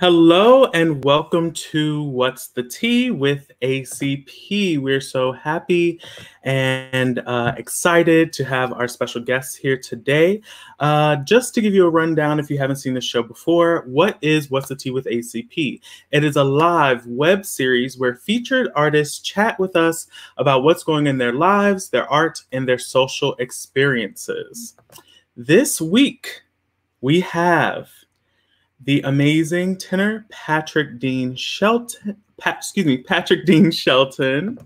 Hello and welcome to What's the Tea with ACP. We're so happy and uh, excited to have our special guests here today. Uh, just to give you a rundown, if you haven't seen the show before, what is What's the Tea with ACP? It is a live web series where featured artists chat with us about what's going in their lives, their art, and their social experiences. This week, we have the amazing tenor Patrick Dean Shelton. Pat, excuse me, Patrick Dean Shelton.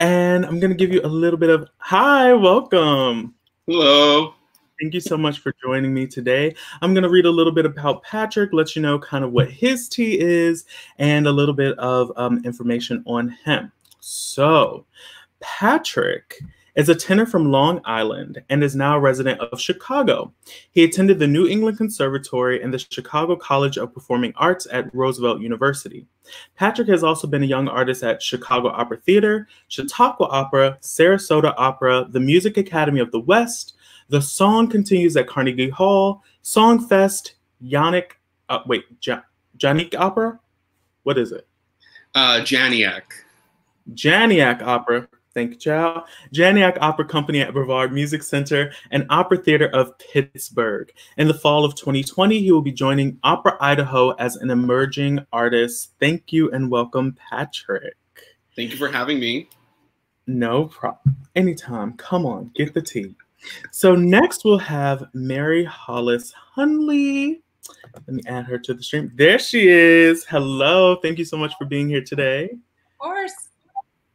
And I'm going to give you a little bit of hi, welcome. Hello. Thank you so much for joining me today. I'm going to read a little bit about Patrick, let you know kind of what his tea is, and a little bit of um, information on him. So, Patrick is a tenor from Long Island and is now a resident of Chicago. He attended the New England Conservatory and the Chicago College of Performing Arts at Roosevelt University. Patrick has also been a young artist at Chicago Opera Theater, Chautauqua Opera, Sarasota Opera, the Music Academy of the West. The song continues at Carnegie Hall, Songfest, Yannick, uh, wait, ja- Janik Opera? What is it? Uh, Janiec. Janiec Opera, Thank you, Chow. Janiec Opera Company at Brevard Music Center and Opera Theater of Pittsburgh. In the fall of 2020, he will be joining Opera Idaho as an emerging artist. Thank you and welcome, Patrick. Thank you for having me. No problem. Anytime. Come on, get the tea. So next we'll have Mary Hollis Hundley. Let me add her to the stream. There she is. Hello. Thank you so much for being here today. Of course.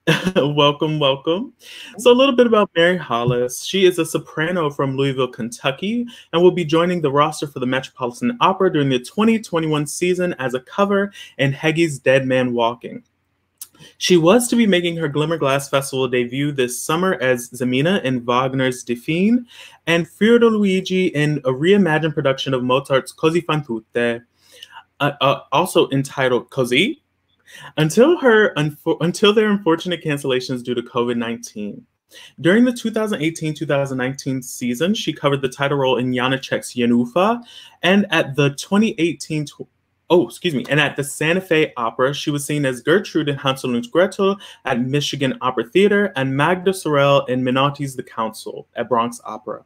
welcome, welcome. So, a little bit about Mary Hollis. She is a soprano from Louisville, Kentucky, and will be joining the roster for the Metropolitan Opera during the 2021 season as a cover in Heggie's Dead Man Walking. She was to be making her Glimmerglass Festival debut this summer as Zemina in Wagner's Feen and Luigi in a reimagined production of Mozart's Così fan tutte, uh, uh, also entitled Così, until her until their unfortunate cancellations due to COVID-19. During the 2018-2019 season, she covered the title role in Janacek's Jenůfa, and at the 2018 tw- oh, excuse me, and at the Santa Fe Opera, she was seen as Gertrude in Hansel und Gretel at Michigan Opera Theater and Magda Sorel in Menotti's The Consul at Bronx Opera.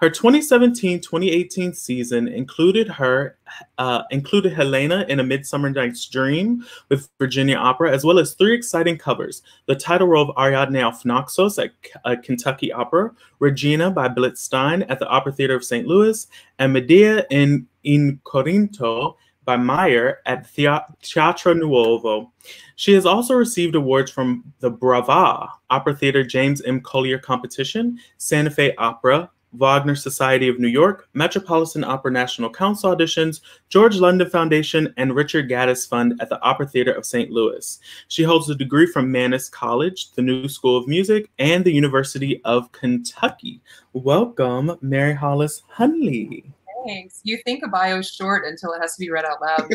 Her 2017-2018 season included her uh, included Helena in A Midsummer Night's Dream with Virginia Opera, as well as three exciting covers: the title role of Ariadne auf Naxos at uh, Kentucky Opera, Regina by Blitzstein at the Opera Theater of St. Louis, and Medea in In Corinto by Mayr at Teatro Nuovo. She has also received awards from the Brava Opera Theater James M. Collier Competition, Santa Fe Opera, Wagner Society of New York, Metropolitan Opera National Council auditions, George London Foundation, and Richard Gaddes Fund at the Opera Theater of St. Louis. She holds a degree from Mannes College, the New School of Music, and the University of Kentucky. Welcome, Mary Hollis Hundley. Thanks. You think a bio is short until it has to be read out loud.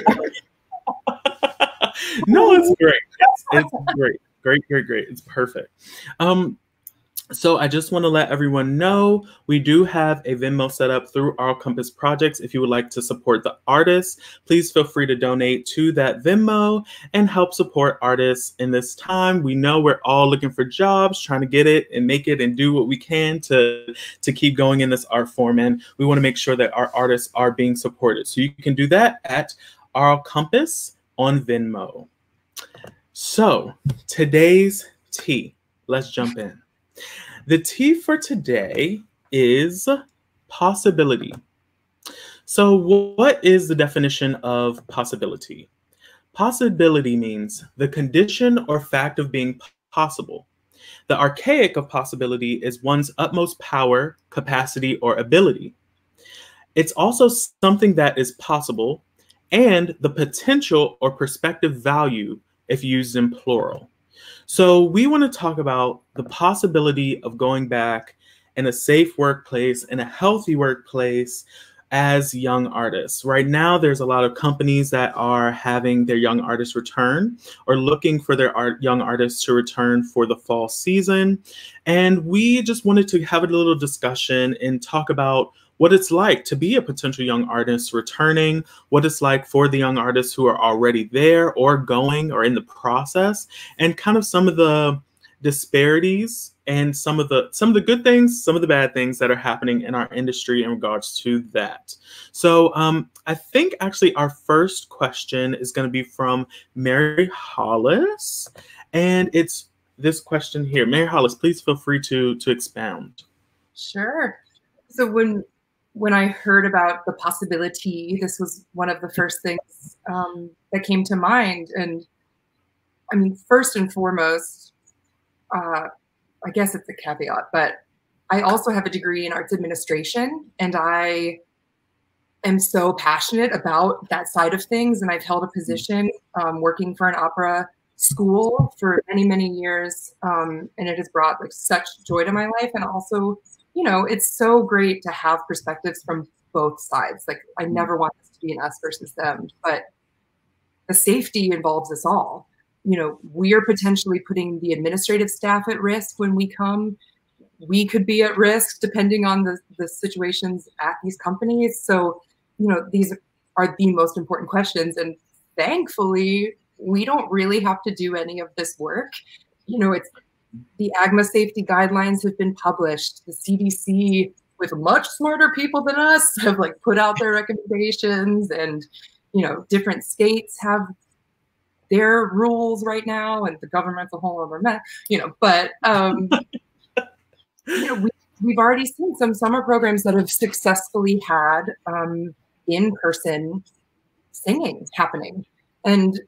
no, it's great. It's, it's great. Great, great, great. It's perfect. Um, so I just want to let everyone know we do have a Venmo set up through our Compass Projects. If you would like to support the artists, please feel free to donate to that Venmo and help support artists in this time. We know we're all looking for jobs, trying to get it and make it and do what we can to, to keep going in this art form. And we want to make sure that our artists are being supported. So you can do that at our Compass on Venmo. So today's tea, let's jump in. The tea for today is possibility. So, what is the definition of possibility? Possibility means the condition or fact of being possible. The archaic of possibility is one's utmost power, capacity, or ability. It's also something that is possible and the potential or perspective value if used in plural. So, we want to talk about the possibility of going back in a safe workplace, in a healthy workplace as young artists. Right now, there's a lot of companies that are having their young artists return or looking for their art, young artists to return for the fall season. And we just wanted to have a little discussion and talk about what it's like to be a potential young artist returning, what it's like for the young artists who are already there or going or in the process, and kind of some of the disparities and some of the some of the good things, some of the bad things that are happening in our industry in regards to that. So um, I think actually our first question is going to be from Mary Hollis, and it's this question here. Mary Hollis, please feel free to to expound. Sure. So when when I heard about the possibility, this was one of the first things um, that came to mind. And I mean, first and foremost, uh, I guess it's a caveat, but I also have a degree in arts administration, and I am so passionate about that side of things. And I've held a position um, working for an opera school for many, many years, um, and it has brought like such joy to my life, and also you know, it's so great to have perspectives from both sides. Like I mm-hmm. never want this to be an us versus them, but the safety involves us all. You know, we are potentially putting the administrative staff at risk when we come. We could be at risk depending on the, the situations at these companies. So, you know, these are the most important questions. And thankfully, we don't really have to do any of this work. You know, it's the AGMA safety guidelines have been published. The CDC, with much smarter people than us, have like put out their recommendations, and you know, different states have their rules right now, and the government's a whole other mess. You know, but um, you know, we, we've already seen some summer programs that have successfully had um, in-person singing happening, and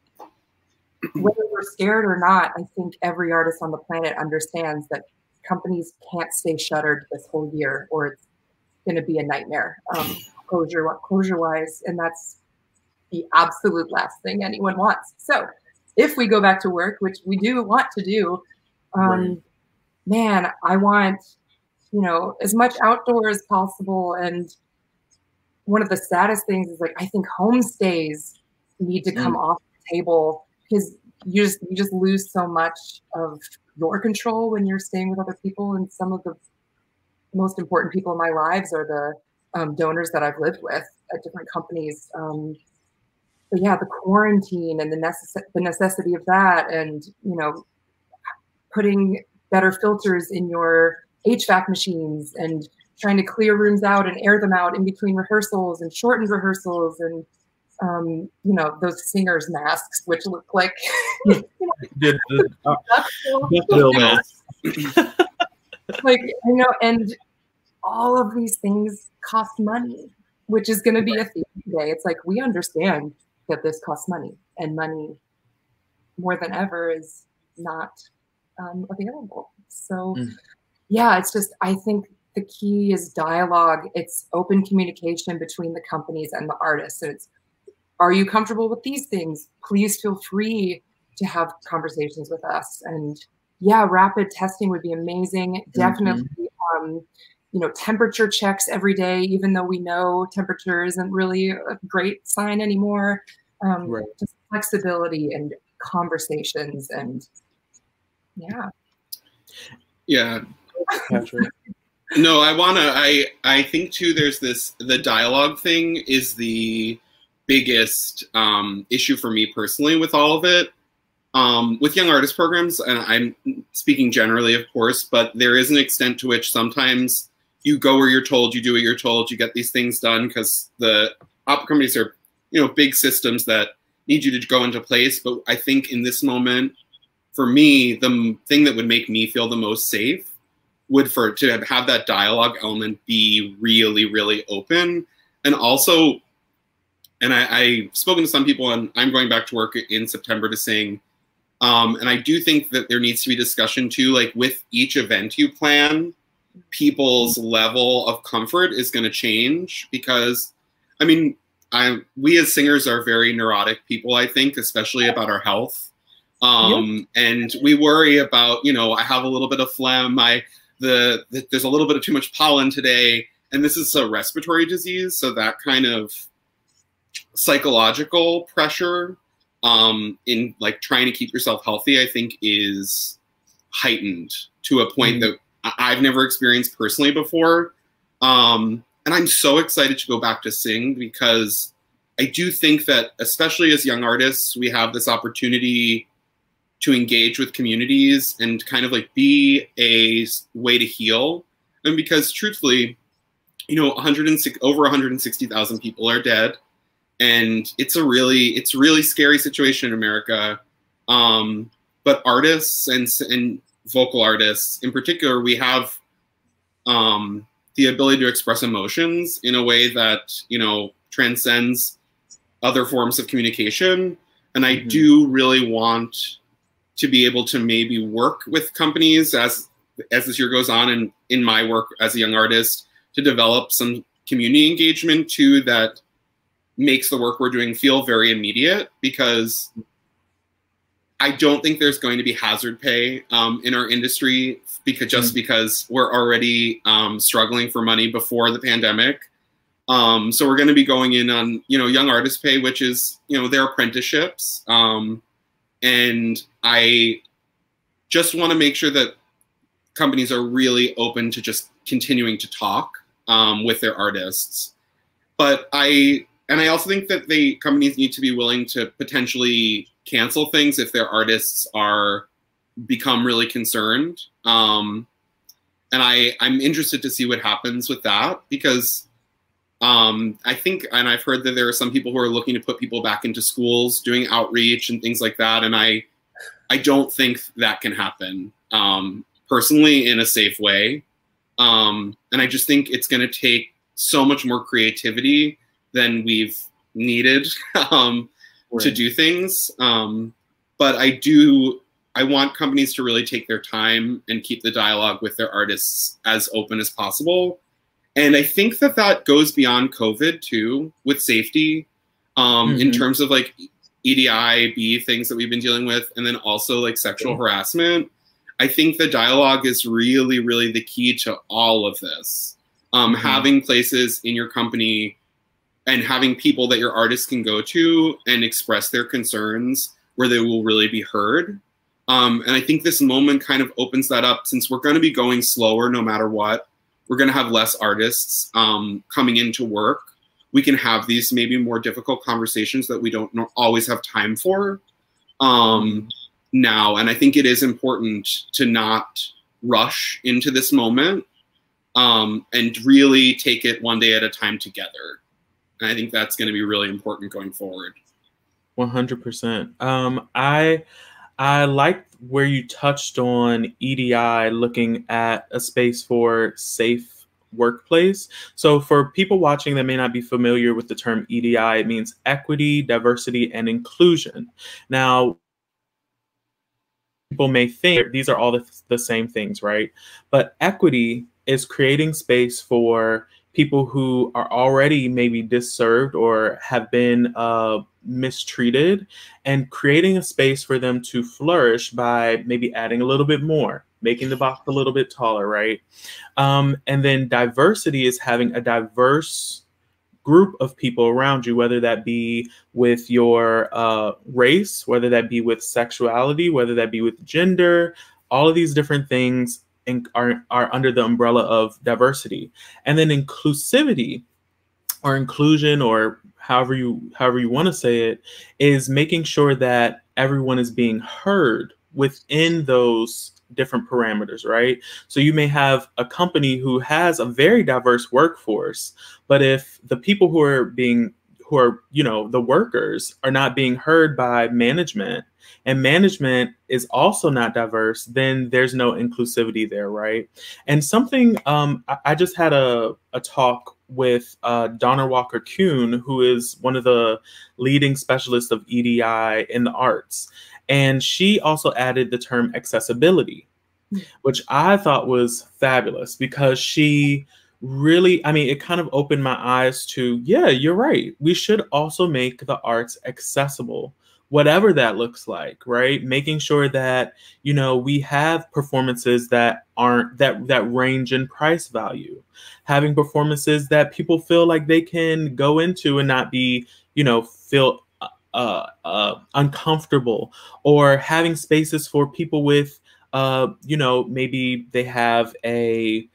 whether we're scared or not, I think every artist on the planet understands that companies can't stay shuttered this whole year or it's going to be a nightmare um, closure closure wise and that's the absolute last thing anyone wants so if we go back to work which we do want to do um, right. man i want you know as much outdoor as possible and one of the saddest things is like i think homestays need to come mm. off the table because you just you just lose so much of your control when you're staying with other people and some of the most important people in my lives are the um, donors that i've lived with at different companies um, but yeah the quarantine and the, necess- the necessity of that and you know putting better filters in your hvac machines and trying to clear rooms out and air them out in between rehearsals and shortened rehearsals and um, you know, those singers' masks, which look like you know, the, uh, like you know, and all of these things cost money, which is going to be a theme today. It's like we understand that this costs money, and money more than ever is not um, available. So, mm. yeah, it's just I think the key is dialogue. It's open communication between the companies and the artists, and it's are you comfortable with these things? Please feel free to have conversations with us. And yeah, rapid testing would be amazing. Mm-hmm. Definitely, um, you know, temperature checks every day, even though we know temperature isn't really a great sign anymore. Um, right. Just flexibility and conversations and yeah. Yeah. no, I wanna. I I think too. There's this the dialogue thing is the biggest um, issue for me personally with all of it. Um, with young artist programs, and I'm speaking generally, of course, but there is an extent to which sometimes you go where you're told, you do what you're told, you get these things done because the opera companies are, you know, big systems that need you to go into place. But I think in this moment, for me, the thing that would make me feel the most safe would for to have that dialogue element be really, really open, and also and I, I've spoken to some people, and I'm going back to work in September to sing. Um, and I do think that there needs to be discussion too, like with each event you plan, people's level of comfort is going to change because, I mean, I we as singers are very neurotic people, I think, especially about our health. Um, yep. And we worry about, you know, I have a little bit of phlegm. I the, the there's a little bit of too much pollen today, and this is a respiratory disease, so that kind of psychological pressure um, in like trying to keep yourself healthy, I think is heightened to a point mm -hmm. that I've never experienced personally before. Um, and I'm so excited to go back to sing because I do think that, especially as young artists, we have this opportunity to engage with communities and kind of like be a way to heal. And because truthfully, you know, 106 over 160,000 people are dead, and it's a really it's a really scary situation in America. Um, but artists and and vocal artists in particular, we have um, the ability to express emotions in a way that you know transcends other forms of communication. And I mm-hmm. do really want to be able to maybe work with companies as as this year goes on and in my work as a young artist to develop some community engagement too that makes the work we're doing feel very immediate because I don't think there's going to be hazard pay um, in our industry because just mm-hmm. because we're already um, struggling for money before the pandemic. Um, so we're going to be going in on you know young artist pay, which is you know their apprenticeships, um, and I just want to make sure that companies are really open to just continuing to talk um, with their artists. But I and I also think that the companies need to be willing to potentially cancel things if their artists are become really concerned. Um, and I I'm interested to see what happens with that because um, I think, and I've heard that there are some people who are looking to put people back into schools, doing outreach and things like that. And I I don't think that can happen um, personally in a safe way. Um, and I just think it's going to take so much more creativity than we've needed um, right. to do things. Um, but I do, I want companies to really take their time and keep the dialogue with their artists as open as possible. And I think that that goes beyond COVID too, with safety, um, mm-hmm. in terms of like EDI, B things that we've been dealing with, and then also like sexual harassment. I think the dialogue is really, really the key to all of this. Um, mm-hmm. Having places in your company and having people that your artists can go to and express their concerns where they will really be heard. Um, and I think this moment kind of opens that up since we're going to be going slower no matter what. We're going to have less artists um, coming into work. We can have these maybe more difficult conversations that we don't always have time for um, now. And I think it is important to not rush into this moment um, and really take it one day at a time together. And I think that's going to be really important going forward. 100%. Um, I I like where you touched on EDI looking at a space for safe workplace. So for people watching that may not be familiar with the term EDI, it means equity, diversity, and inclusion. Now, people may think these are all the, the same things, right? But equity is creating space for people who are already maybe disserved or have been uh, mistreated and creating a space for them to flourish by maybe adding a little bit more making the box a little bit taller right? Um, and then diversity is having a diverse group of people around you whether that be with your uh, race whether that be with sexuality whether that be with gender all of these different things in, are, are under the umbrella of diversity. And then inclusivity or inclusion or however you however you want to say it is making sure that everyone is being heard within those different parameters right? So you may have a company who has a very diverse workforce but if the people who are being who are you know the workers are not being heard by management and management is also not diverse, then there's no inclusivity there, right? And something um, I, I, just had a, a talk with uh, Donna Walker Kuhne, who is one of the leading specialists of EDI in the arts. And she also added the term accessibility, which I thought was fabulous because she really, I mean, it kind of opened my eyes to, yeah, you're right. We should also make the arts accessible whatever that looks like right? Making sure that you know we have performances that aren't that that range in price value. Having performances that people feel like they can go into and not be you know feel uh, uh, uh uncomfortable. Or having spaces for people with uh you know maybe they have a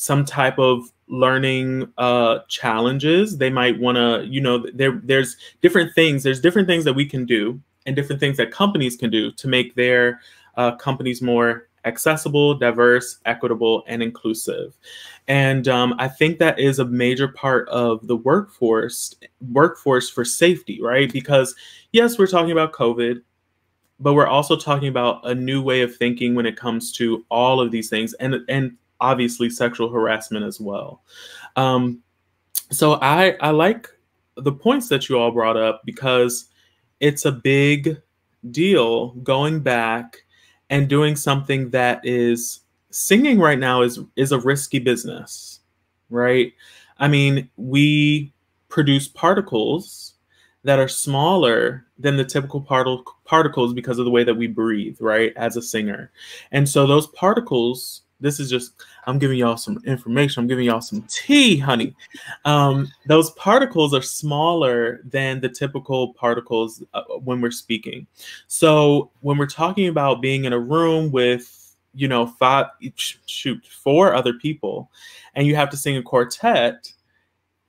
some type of learning uh, challenges. They might want to, you know, there there's different things. There's different things that we can do and different things that companies can do to make their uh, companies more accessible, diverse, equitable, and inclusive. And um, I think that is a major part of the workforce workforce for safety, right? Because yes, we're talking about COVID, but we're also talking about a new way of thinking when it comes to all of these things, and and obviously sexual harassment as well. Um, so I I like the points that you all brought up because it's a big deal going back and doing something that is singing right now is is a risky business, right? I mean, we produce particles that are smaller than the typical part- particles because of the way that we breathe, right? As a singer. And so those particles, this is just, I'm giving y'all some information. I'm giving y'all some tea, honey. Um, those particles are smaller than the typical particles uh, when we're speaking. So when we're talking about being in a room with, you know, five, shoot, four other people, and you have to sing a quartet,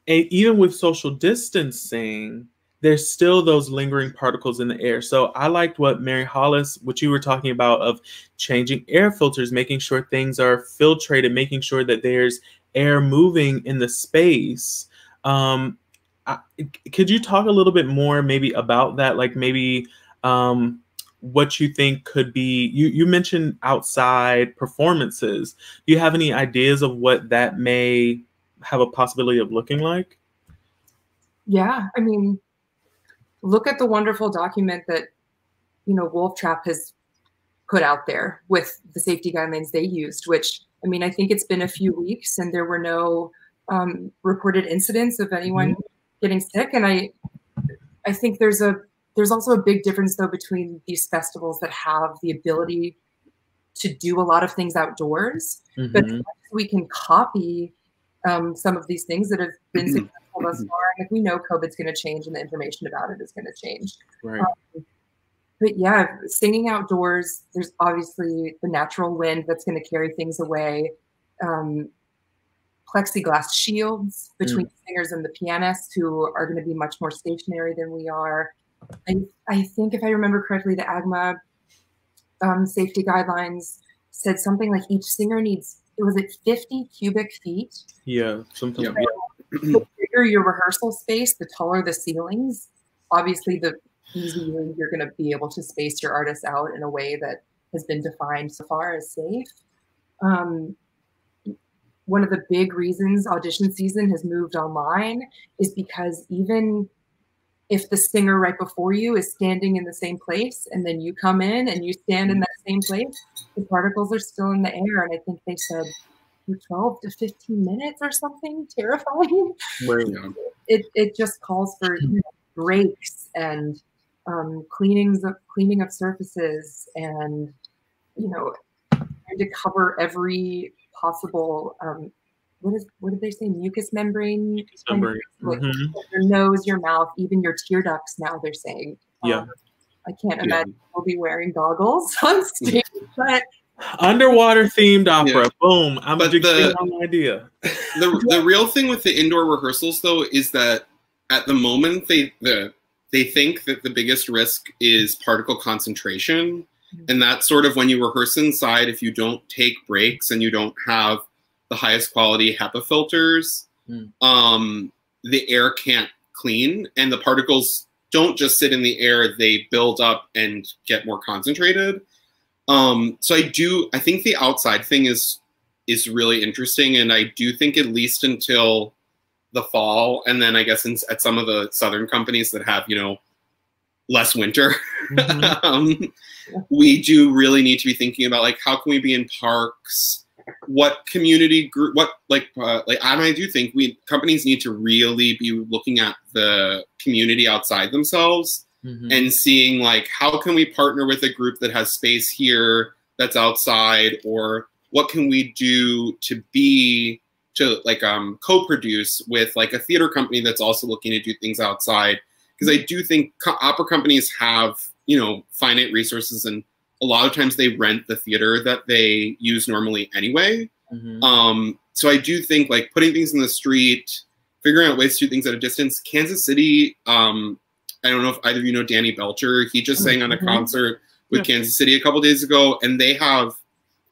and even with social distancing, there's still those lingering particles in the air. So I liked what Mary Hollis, what you were talking about of changing air filters, making sure things are filtrated, making sure that there's air moving in the space. Um, I, could you talk a little bit more maybe about that? Like maybe um, what you think could be, you, you mentioned outside performances. Do you have any ideas of what that may have a possibility of looking like? Yeah, I mean, look at the wonderful document that you know Wolf Trap has put out there with the safety guidelines they used. Which I mean, I think it's been a few weeks and there were no um, reported incidents of anyone mm-hmm. getting sick. And I, I think there's a there's also a big difference though between these festivals that have the ability to do a lot of things outdoors, mm-hmm. but we can copy um, some of these things that have been mm-hmm. successful thus far. And if we know COVID's going to change and the information about it is going to change. Right. Um, but yeah, singing outdoors, there's obviously the natural wind that's going to carry things away. Um, plexiglass shields between mm. singers and the pianists who are going to be much more stationary than we are. And I think if I remember correctly, the AGMA um, safety guidelines said something like each singer needs was it 50 cubic feet? Yeah, something. So the bigger your rehearsal space, the taller the ceilings. Obviously, the easier you're going to be able to space your artists out in a way that has been defined so far as safe. Um, one of the big reasons audition season has moved online is because even if the singer right before you is standing in the same place and then you come in and you stand in that same place, the particles are still in the air. And I think they said 12 to 15 minutes or something terrifying. Right. It, it just calls for you know, breaks and um, cleanings of cleaning of surfaces and, you know, trying to cover every possible um, what is what did they say? Mucous membrane. Mucous membrane. mm-hmm. Your nose, your mouth, even your tear ducts. Now they're saying. Yeah. Um, I can't imagine we'll be wearing goggles on stage, but underwater themed opera. Yeah. Boom! I'm but the idea. The the real thing with the indoor rehearsals though is that at the moment they the they think that the biggest risk is particle concentration. Mm-hmm. And that's sort of when you rehearse inside, if you don't take breaks and you don't have the highest quality HEPA filters, mm. um, the air can't clean, and the particles don't just sit in the air; they build up and get more concentrated. Um, so I do. I think the outside thing is is really interesting, and I do think at least until the fall, and then I guess in, at some of the southern companies that have you know less winter, mm-hmm. um, we do really need to be thinking about like how can we be in parks what community group what like uh, like and i do think we companies need to really be looking at the community outside themselves mm-hmm. and seeing like how can we partner with a group that has space here that's outside or what can we do to be to like um co-produce with like a theater company that's also looking to do things outside because i do think co- opera companies have you know finite resources and a lot of times they rent the theater that they use normally anyway. Mm-hmm. Um, so I do think like putting things in the street, figuring out ways to do things at a distance. Kansas City, um, I don't know if either of you know Danny Belcher. He just sang on a mm-hmm. concert with yeah. Kansas City a couple days ago, and they have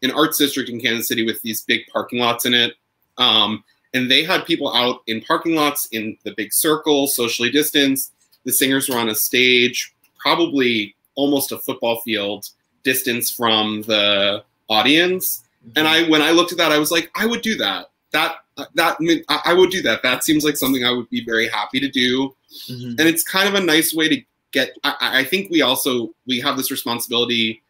an arts district in Kansas City with these big parking lots in it. Um, and they had people out in parking lots in the big circle, socially distanced. The singers were on a stage, probably almost a football field distance from the audience. Mm-hmm. And I, when I looked at that, I was like, I would do that. That that I mean i would do that. That seems like something I would be very happy to do. Mm-hmm. And it's kind of a nice way to get. I, I think we also we have this responsibility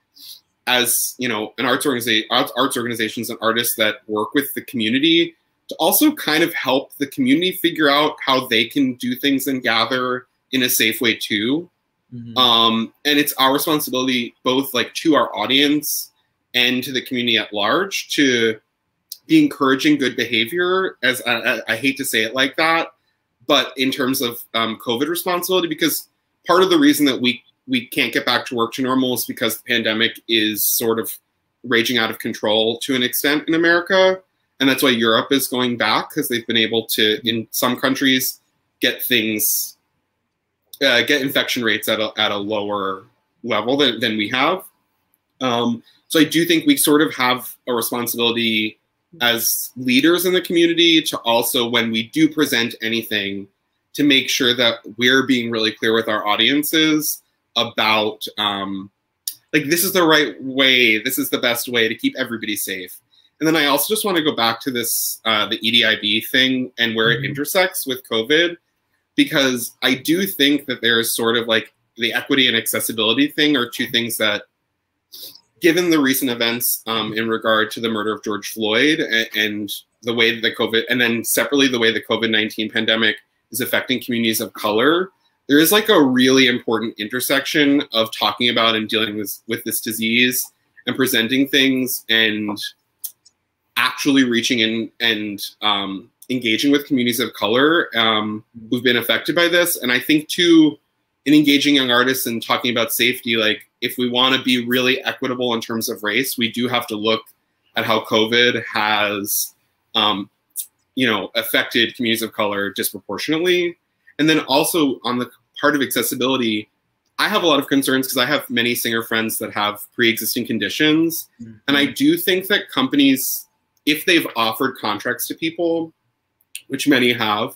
as you know an arts organization arts organizations and artists that work with the community to also kind of help the community figure out how they can do things and gather in a safe way too. Mm-hmm. Um, and it's our responsibility both like to our audience and to the community at large to be encouraging good behavior as I, I, hate to say it like that, but in terms of um, COVID responsibility, because part of the reason that we we can't get back to work to normal is because the pandemic is sort of raging out of control to an extent in America and that's why Europe is going back because they've been able to, in some countries, get things, uh, get infection rates at a, at a lower level than, than we have. Um, so I do think we sort of have a responsibility as leaders in the community to also, when we do present anything, to make sure that we're being really clear with our audiences about um, like this is the right way, this is the best way to keep everybody safe and then I also just want to go back to this uh, the EDIB thing and where mm-hmm. it intersects with COVID, because I do think that there's sort of like the equity and accessibility thing are two things that, given the recent events um, in regard to the murder of George Floyd and, and the way that the COVID, and then separately the way the COVID 19 pandemic is affecting communities of color, there is like a really important intersection of talking about and dealing with, with this disease and presenting things and actually reaching in and um, engaging with communities of color um, who've been affected by this. And I think too, in engaging young artists and talking about safety, like if we want to be really equitable in terms of race, we do have to look at how COVID has, um, you know, affected communities of color disproportionately. And then also on the part of accessibility, I have a lot of concerns because I have many singer friends that have pre-existing conditions, mm-hmm. and I do think that companies if they've offered contracts to people, which many have,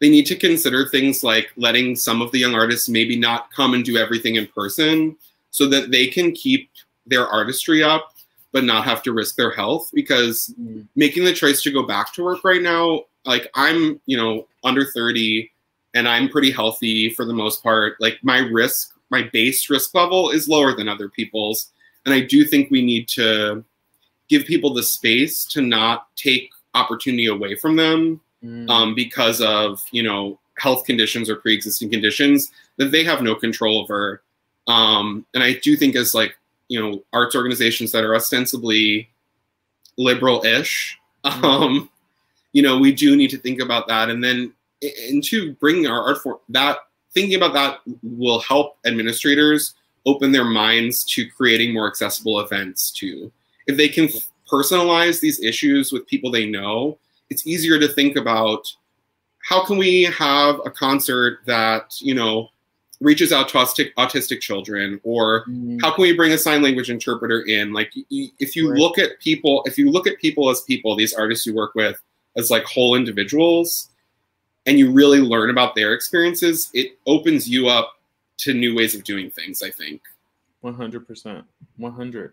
they need to consider things like letting some of the young artists maybe not come and do everything in person so that they can keep their artistry up but not have to risk their health because mm. making the choice to go back to work right now like i'm you know under 30 and i'm pretty healthy for the most part. Like my risk my base risk level is lower than other people's. And i do think we need to give people the space to not take opportunity away from them mm. um, because of you know health conditions or pre-existing conditions that they have no control over um, and i do think as like you know arts organizations that are ostensibly liberal-ish mm. um, you know we do need to think about that and then and to bring our art form that thinking about that will help administrators open their minds to creating more accessible events too if they can personalize these issues with people they know, it's easier to think about how can we have a concert that, you know, reaches out to autistic, autistic children or mm. how can we bring a sign language interpreter in like if you right. look at people if you look at people as people these artists you work with as like whole individuals and you really learn about their experiences it opens you up to new ways of doing things i think 100% 100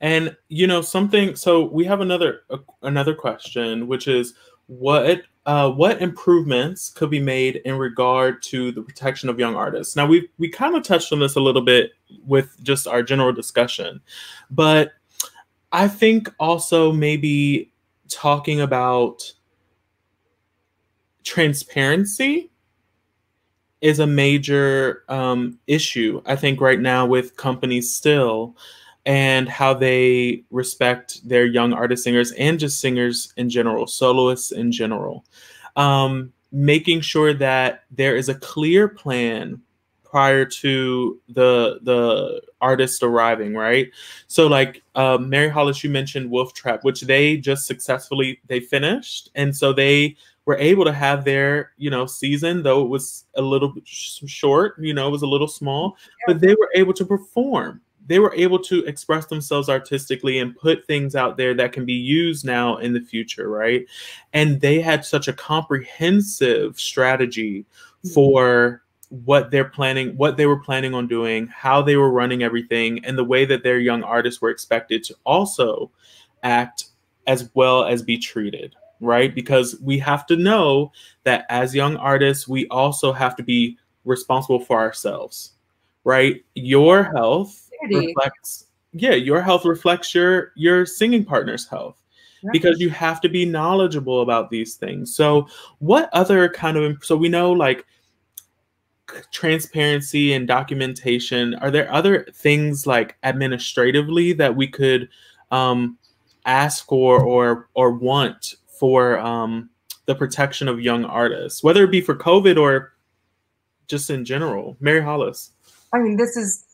and you know something. So we have another uh, another question, which is what uh, what improvements could be made in regard to the protection of young artists? Now we we kind of touched on this a little bit with just our general discussion, but I think also maybe talking about transparency is a major um, issue. I think right now with companies still and how they respect their young artist singers and just singers in general, soloists in general. Um, making sure that there is a clear plan prior to the the artist arriving, right? So like uh, Mary Hollis, you mentioned Wolf Trap, which they just successfully they finished, and so they were able to have their you know season, though it was a little short, you know, it was a little small, but they were able to perform. They were able to express themselves artistically and put things out there that can be used now in the future, right? And they had such a comprehensive strategy mm-hmm. for what they're planning, what they were planning on doing, how they were running everything, and the way that their young artists were expected to also act as well as be treated, right? Because we have to know that as young artists, we also have to be responsible for ourselves, right? Your health reflects, yeah, your health reflects your your singing partner's health. Right. Because you have to be knowledgeable about these things. So, what other kind of so we know like transparency and documentation, are there other things like administratively that we could um, ask for or or want for um, the protection of young artists, whether it be for COVID or just in general? Mary Hollis. I mean, this is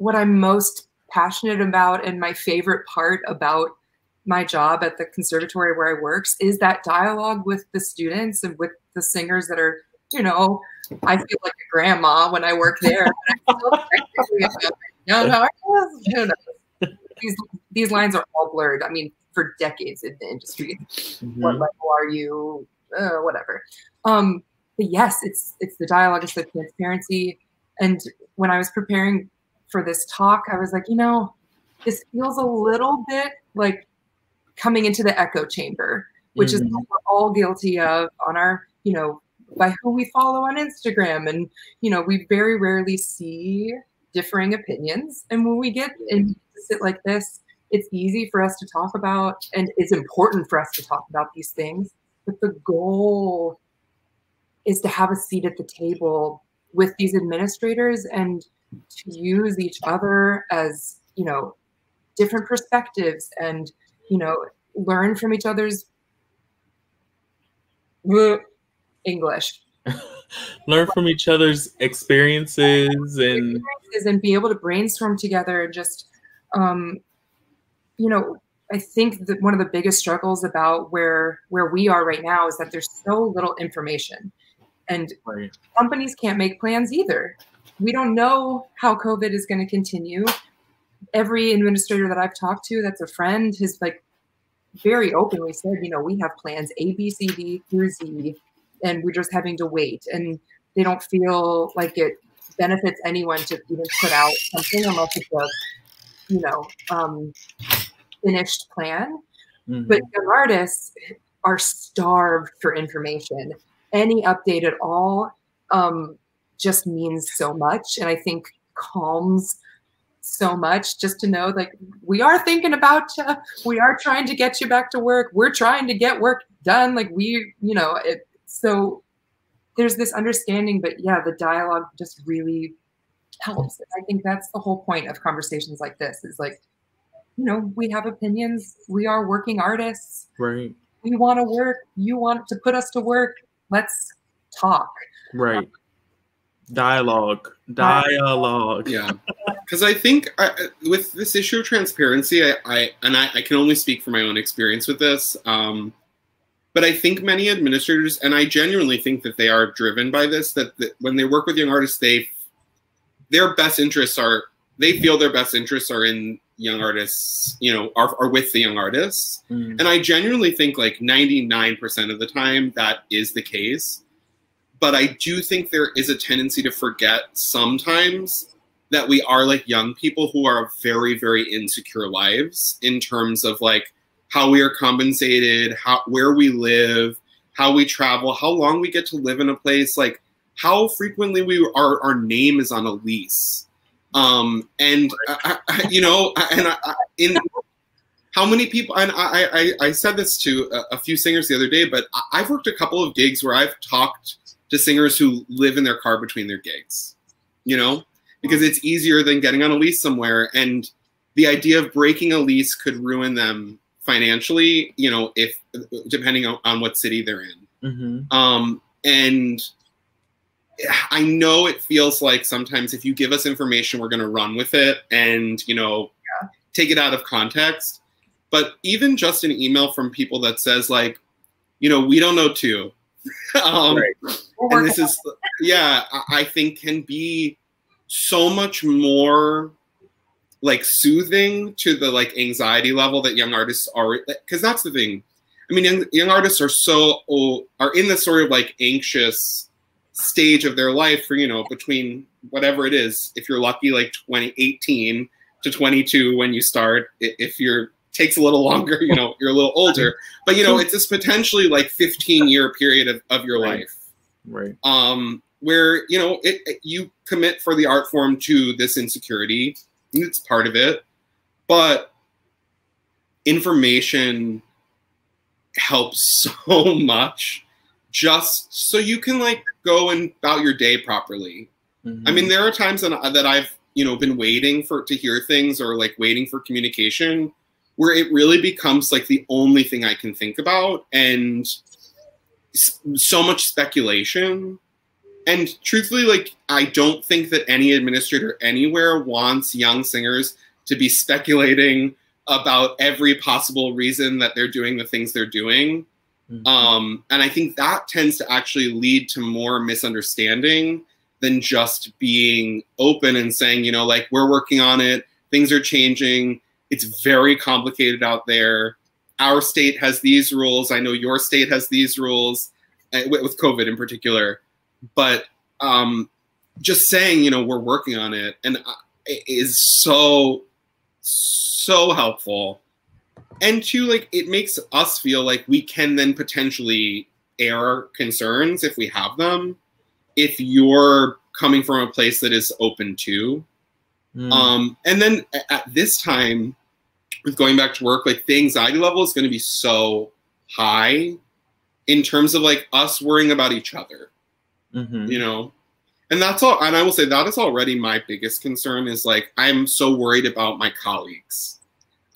what I'm most passionate about, and my favorite part about my job at the conservatory where I works is that dialogue with the students and with the singers that are, you know, I feel like a grandma when I work there. These, these lines are all blurred. I mean, for decades in the industry. Mm-hmm. What level are you? Uh, whatever. Um, but yes, it's it's the dialogue, it's the transparency. And when I was preparing for this talk, I was like, you know, this feels a little bit like coming into the echo chamber, which mm-hmm. is what we're all guilty of on our, you know, by who we follow on Instagram. And, you know, we very rarely see differing opinions. And when we get and sit like this, it's easy for us to talk about and it's important for us to talk about these things. But the goal is to have a seat at the table with these administrators and to use each other as, you know, different perspectives and, you know, learn from each other's English. Learn from each other's experiences and experiences and be able to brainstorm together. And just, um, you know, I think that one of the biggest struggles about where where we are right now is that there's so little information, and right. companies can't make plans either. We don't know how COVID is going to continue. Every administrator that I've talked to, that's a friend, has like very openly said, you know, we have plans A, B, C, D through Z and we're just having to wait. And they don't feel like it benefits anyone to even put out something unless it's a, you know, um, finished plan. Mm-hmm. But young artists are starved for information. Any update at all um, just means so much, and I think calms so much just to know like we are thinking about you we are trying to get you back to work we're trying to get work done like we you know it, so there's this understanding, but yeah, the dialogue just really helps. And I think that's the whole point of conversations like this is like, you know, we have opinions. We are working artists. Right. We want to work. You want to put us to work. Let's talk. Right. Dialogue. Dialogue. Yeah. Because I think I, with this issue of transparency, I, I and I, I, can only speak for my own experience with this. Um, but I think many administrators, and I genuinely think that they are driven by this, that, that when they work with young artists, they their best interests are they feel their best interests are in young artists, you know, are, are with the young artists. Mm. And I genuinely think like 99% of the time that is the case. But I do think there is a tendency to forget sometimes that we are like young people who are very, very insecure lives in terms of like how we are compensated, how where we live, how we travel, how long we get to live in a place, like how frequently we our our name is on a lease, um, and I, I, you know, and I, in how many people and I, I I said this to a few singers the other day, but I've worked a couple of gigs where I've talked to singers who live in their car between their gigs, you know, because it's easier than getting on a lease somewhere and the idea of breaking a lease could ruin them financially, you know, if depending on, what city they're in. Mm-hmm. Um, and I know it feels like sometimes if you give us information, we're going to run with it and, you know, yeah. take it out of context. But even just an email from people that says, like, you know, we don't know too. um, right. And this is, yeah, I think can be so much more like soothing to the like anxiety level that young artists are because that's the thing i mean young, young artists are so oh, are in this sort of like anxious stage of their life for you know between whatever it is if you're lucky like 2018 to 22 when you start if you're takes a little longer you know you're a little older but you know it's this potentially like 15 year period of, of your right. life right um where you know it, it, you commit for the art form to this insecurity it's part of it but information helps so much just so you can like go and about your day properly. Mm-hmm. I mean, there are times that, that I've you know been waiting for to hear things or like waiting for communication where it really becomes like the only thing I can think about and so much speculation. And truthfully, like I don't think that any administrator anywhere wants young singers to be speculating about every possible reason that they're doing the things they're doing. Mm-hmm. Um, and I think that tends to actually lead to more misunderstanding than just being open and saying, you know, like we're working on it, things are changing, it's very complicated out there. Our state has these rules. I know your state has these rules uh, with COVID in particular. But um, just saying, you know, we're working on it and uh, is so, so helpful and two like it makes us feel like we can then potentially air concerns if we have them if you're coming from a place that is open to mm. um and then at this time with going back to work like the anxiety level is going to be so high in terms of like us worrying about each other mm-hmm. you know and that's all and i will say that is already my biggest concern is like i'm so worried about my colleagues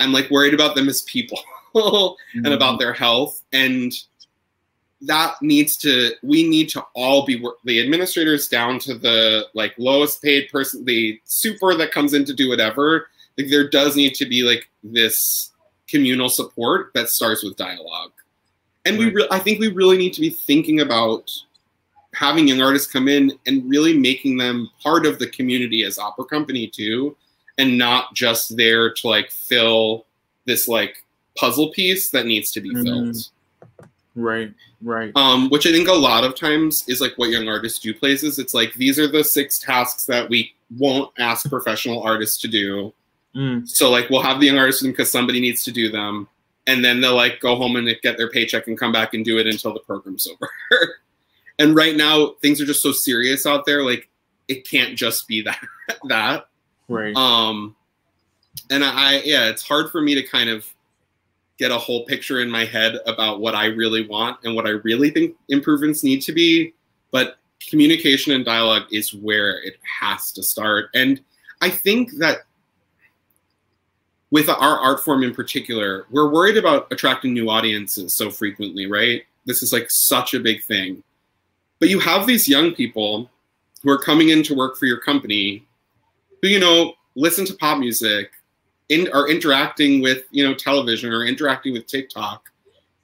I'm like worried about them as people mm-hmm. and about their health. And that needs to, we need to all be the administrators down to the like lowest paid person, the super that comes in to do whatever. Like there does need to be like this communal support that starts with dialogue. And we, re- I think we really need to be thinking about having young artists come in and really making them part of the community as opera company too and not just there to like fill this like puzzle piece that needs to be mm-hmm. filled. Right, right. Um, which I think a lot of times is like what young artists do places. It's like these are the six tasks that we won't ask professional artists to do. Mm. So like we'll have the young artists because somebody needs to do them, and then they'll like go home and get their paycheck and come back and do it until the program's over. and right now things are just so serious out there. Like it can't just be that that. Right. Um, and I, yeah, it's hard for me to kind of get a whole picture in my head about what I really want and what I really think improvements need to be. But communication and dialogue is where it has to start. And I think that with our art form in particular, we're worried about attracting new audiences so frequently, right? This is like such a big thing. But you have these young people who are coming in to work for your company who you know listen to pop music, in, are interacting with you know television or interacting with TikTok,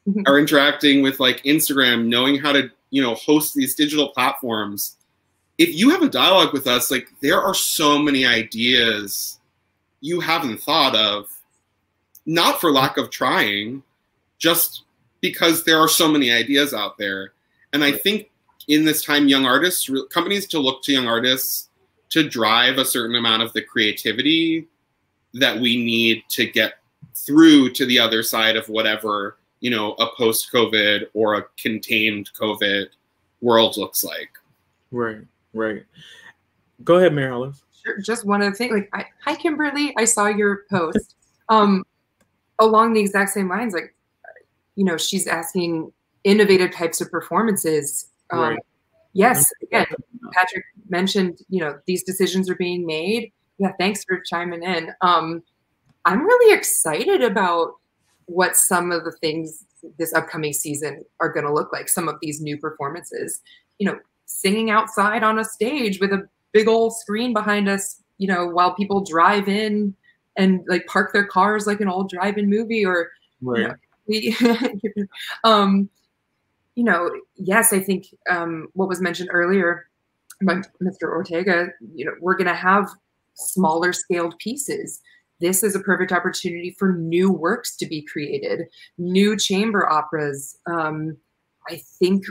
mm-hmm. are interacting with like Instagram, knowing how to you know host these digital platforms. If you have a dialogue with us, like there are so many ideas you haven't thought of, not for lack of trying, just because there are so many ideas out there. And I think in this time, young artists, companies to look to young artists to drive a certain amount of the creativity that we need to get through to the other side of whatever you know a post covid or a contained covid world looks like right right go ahead mary hollis sure. Just one other thing like I, hi kimberly i saw your post um along the exact same lines like you know she's asking innovative types of performances um, right. yes again patrick mentioned, you know, these decisions are being made. Yeah, thanks for chiming in. Um, I'm really excited about what some of the things this upcoming season are going to look like. Some of these new performances, you know, singing outside on a stage with a big old screen behind us, you know, while people drive in and like park their cars like an old drive-in movie or right. you know, we, um, you know, yes, I think um, what was mentioned earlier by Mr. Ortega, you know, we're going to have smaller scaled pieces. This is a perfect opportunity for new works to be created, new chamber operas. Um, I think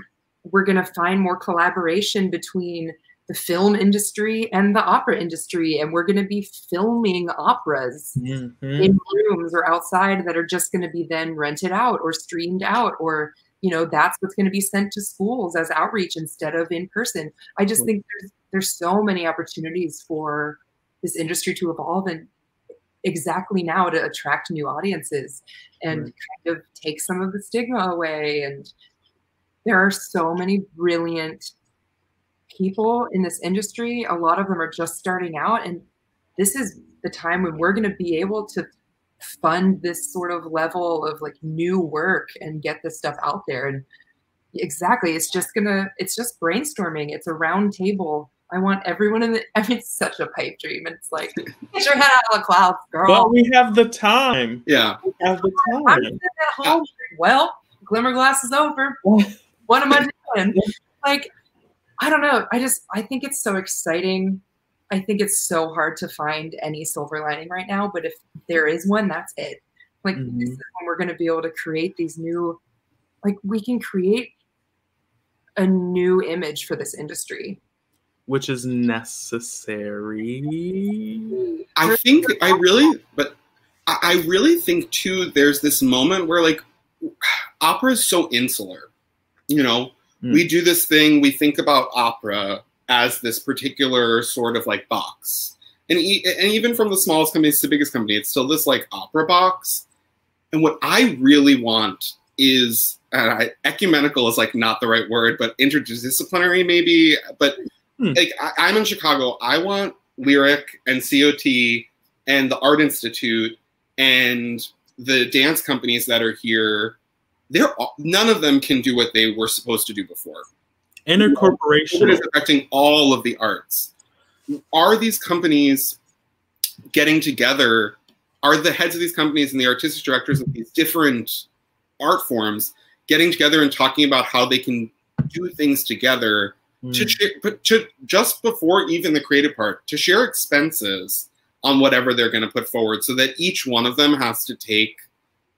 we're going to find more collaboration between the film industry and the opera industry and we're going to be filming operas mm-hmm. in rooms or outside that are just going to be then rented out or streamed out or you know that's what's going to be sent to schools as outreach instead of in person i just think there's there's so many opportunities for this industry to evolve and exactly now to attract new audiences and right. kind of take some of the stigma away and there are so many brilliant people in this industry. A lot of them are just starting out. And this is the time when we're going to be able to fund this sort of level of like new work and get this stuff out there. And exactly, it's just going to, it's just brainstorming. It's a round table. I want everyone in the, I mean, it's such a pipe dream. And it's like, get your head out of the clouds, girl. But we have the time. Yeah. We have the time. I'm sitting at home. Well, Glimmerglass is over. what am I doing? Like, I don't know. I just I think it's so exciting. I think it's so hard to find any silver lining right now, but if there is one, that's it. Like mm-hmm. this is when we're going to be able to create these new like we can create a new image for this industry which is necessary. I think I really but I really think too there's this moment where like opera is so insular. You know, Mm. We do this thing, we think about opera as this particular sort of like box. And, e- and even from the smallest companies to the biggest company, it's still this like opera box. And what I really want is uh, ecumenical is like not the right word, but interdisciplinary maybe. But mm. like I, am in Chicago, I want Lyric and COT and the Art Institute and the dance companies that are here they're none of them can do what they were supposed to do before. Intercorporation is affecting all of the arts. Are these companies getting together? Are the heads of these companies and the artistic directors of these different art forms getting together and talking about how they can do things together mm. to, to just before even the creative part to share expenses on whatever they're going to put forward so that each one of them has to take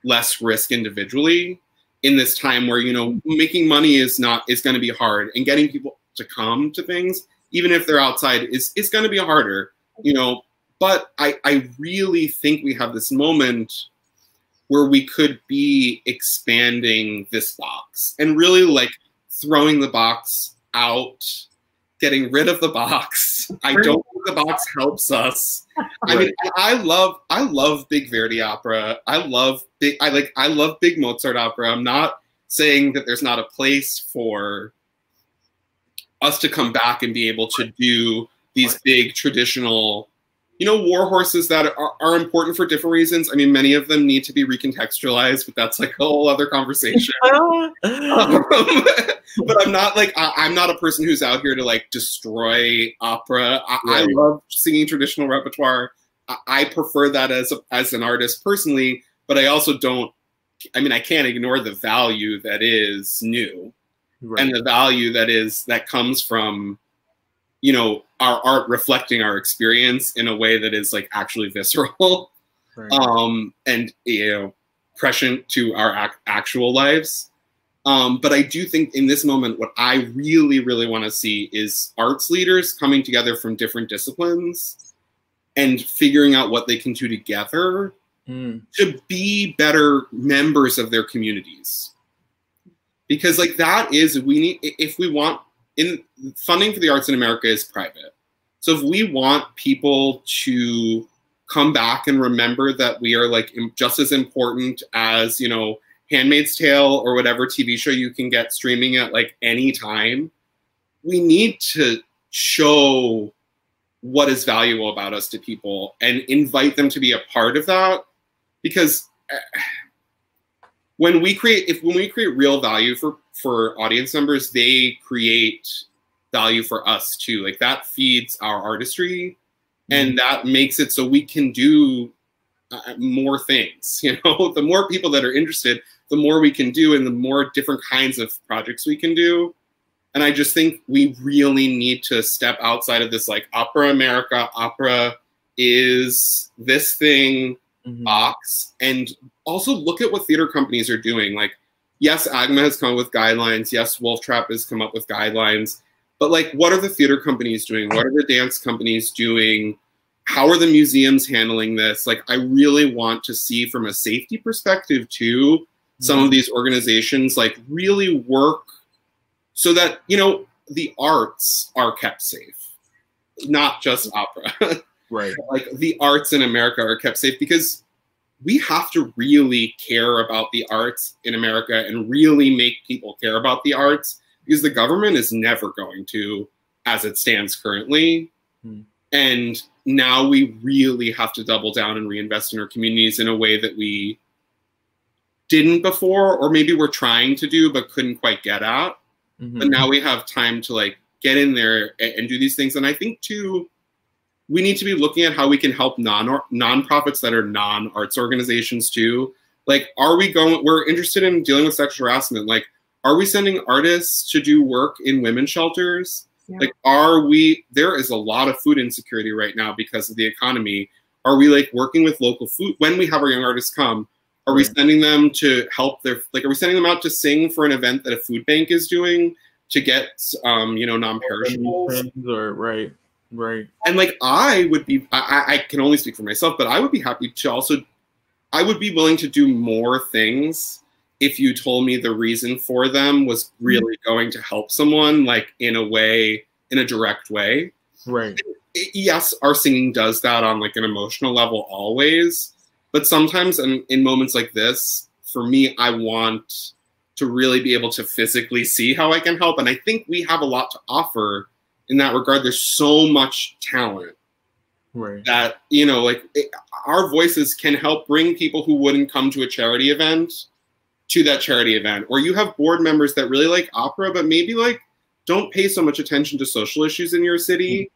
less risk individually in this time where you know making money is not is going to be hard and getting people to come to things even if they're outside is is going to be harder you know? But i i really think we have this moment where we could be expanding this box and really like throwing the box out getting rid of the box. I don't think the box helps us. I mean, I love I love big Verdi opera. I love big I like I love big Mozart opera. I'm not saying that there's not a place for us to come back and be able to do these big traditional you know, war horses that are, are, important for different reasons. I mean, many of them need to be recontextualized, but that's like a whole other conversation. um, but I'm not like I, am not a person who's out here to like destroy opera. I, right. I love singing traditional repertoire. I, I prefer that as a, as an artist personally, but I also don't. I mean, I can't ignore the value that is new, right. and the value that is that comes from you know our art reflecting our experience in a way that is like actually visceral right. um and you know prescient to our ac actual lives um but i do think in this moment what i really really want to see is arts leaders coming together from different disciplines and figuring out what they can do together mm. to be better members of their communities because like that is we need if we want in funding for the arts in America is private. So if we want people to come back and remember that we are like just as important as, you know, Handmaid's Tale or whatever TV show you can get streaming at like any time, we need to show what is valuable about us to people and invite them to be a part of that because eh, when we create if when we create real value for for audience members they create value for us too. Like that feeds our artistry, and mm-hmm. that makes it so we can do uh, more things. You know, the more people that are interested, the more we can do, and the more different kinds of projects we can do. And I just think we really need to step outside of this like opera America, opera is this thing mm-hmm. box, and also look at what theater companies are doing. Like, yes, AGMA has come up with guidelines. Yes, Wolf Trap has come up with guidelines. But like, what are the theater companies doing? What are the dance companies doing? How are the museums handling this? Like, I really want to see from a safety perspective too, mm-hmm. some of these organizations like really work so that you know the arts are kept safe, not just opera. right. like the arts in America are kept safe because we have to really care about the arts in America and really make people care about the arts because the government is never going to, as it stands currently. Hmm. And now we really have to double down and reinvest in our communities in a way that we didn't before, or maybe we're trying to do but couldn't quite get at. Mm-hmm. But now we have time to like get in there and, and do these things. And I think too, we need to be looking at how we can help non nonprofits that are non arts organizations too. Like, are we going? We're interested in dealing with sexual harassment. Like, are we sending artists to do work in women's shelters? Yeah. Like, are we? There is a lot of food insecurity right now because of the economy. Are we like working with local food when we have our young artists come? Are we sending them to help their like? Are we sending them out to sing for an event that a food bank is doing to get um you know non-perishables? Or right, right. And like I would be, I, I can only speak for myself, but I would be happy to also, I would be willing to do more things if you told me the reason for them was really going to help someone like in a way, in a direct way. Right. Yes, our singing does that on like an emotional level always but sometimes in, in moments like this, for me, I want to really be able to physically see how I can help. And I think we have a lot to offer in that regard. There's so much talent right. that, you know, like it, our voices can help bring people who wouldn't come to a charity event to that charity event. Or you have board members that really like opera, but maybe like don't pay so much attention to social issues in your city. Mm-hmm.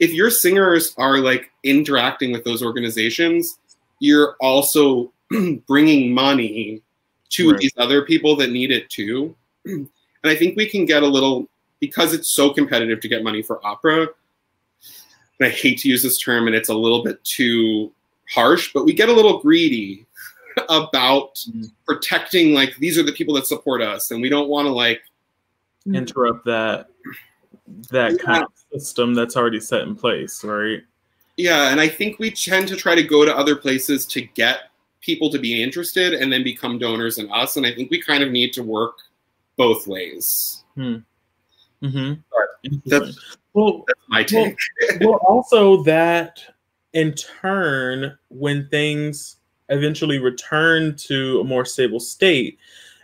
If your singers are like interacting with those organizations, you're also bringing money to right. these other people that need it too. and I think we can get a little because it's so competitive to get money for opera. And I hate to use this term, and it's a little bit too harsh, but we get a little greedy about mm-hmm. protecting like these are the people that support us, and we don't want to like interrupt that that yeah. kind of system that's already set in place, right? Yeah, and I think we tend to try to go to other places to get people to be interested and then become donors in us. And I think we kind of need to work both ways. Hmm. Mm-hmm. That's, well, that's my take. Well, well, also that in turn, when things eventually return to a more stable state,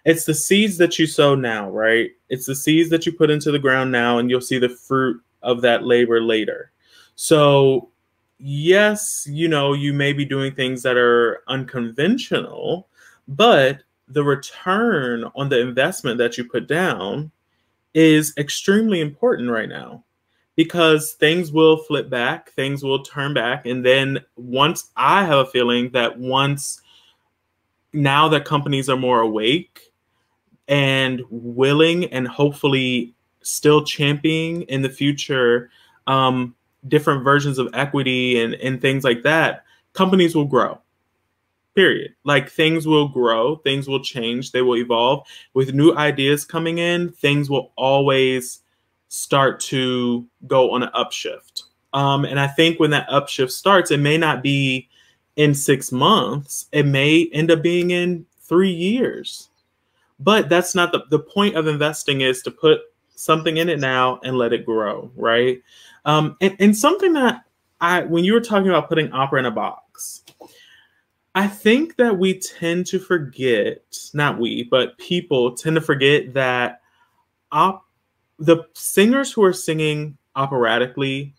it's the seeds that you sow now, right? It's the seeds that you put into the ground now, and you'll see the fruit of that labor later. So yes, you know, you may be doing things that are unconventional, but the return on the investment that you put down is extremely important right now because things will flip back, things will turn back. And then once I have a feeling that once now that companies are more awake and willing and hopefully still championing in the future um, different versions of equity and, and things like that, companies will grow. Period. Like things will grow, things will change, they will evolve. With new ideas coming in, things will always start to go on an upshift. Um, and I think when that upshift starts, it may not be in six months, it may end up being in three years. But that's not the, the point of investing is to put something in it now and let it grow, right? Um, and, and something that I, when you were talking about putting opera in a box, I think that we tend to forget, not we, but people tend to forget that op- the singers who are singing operatically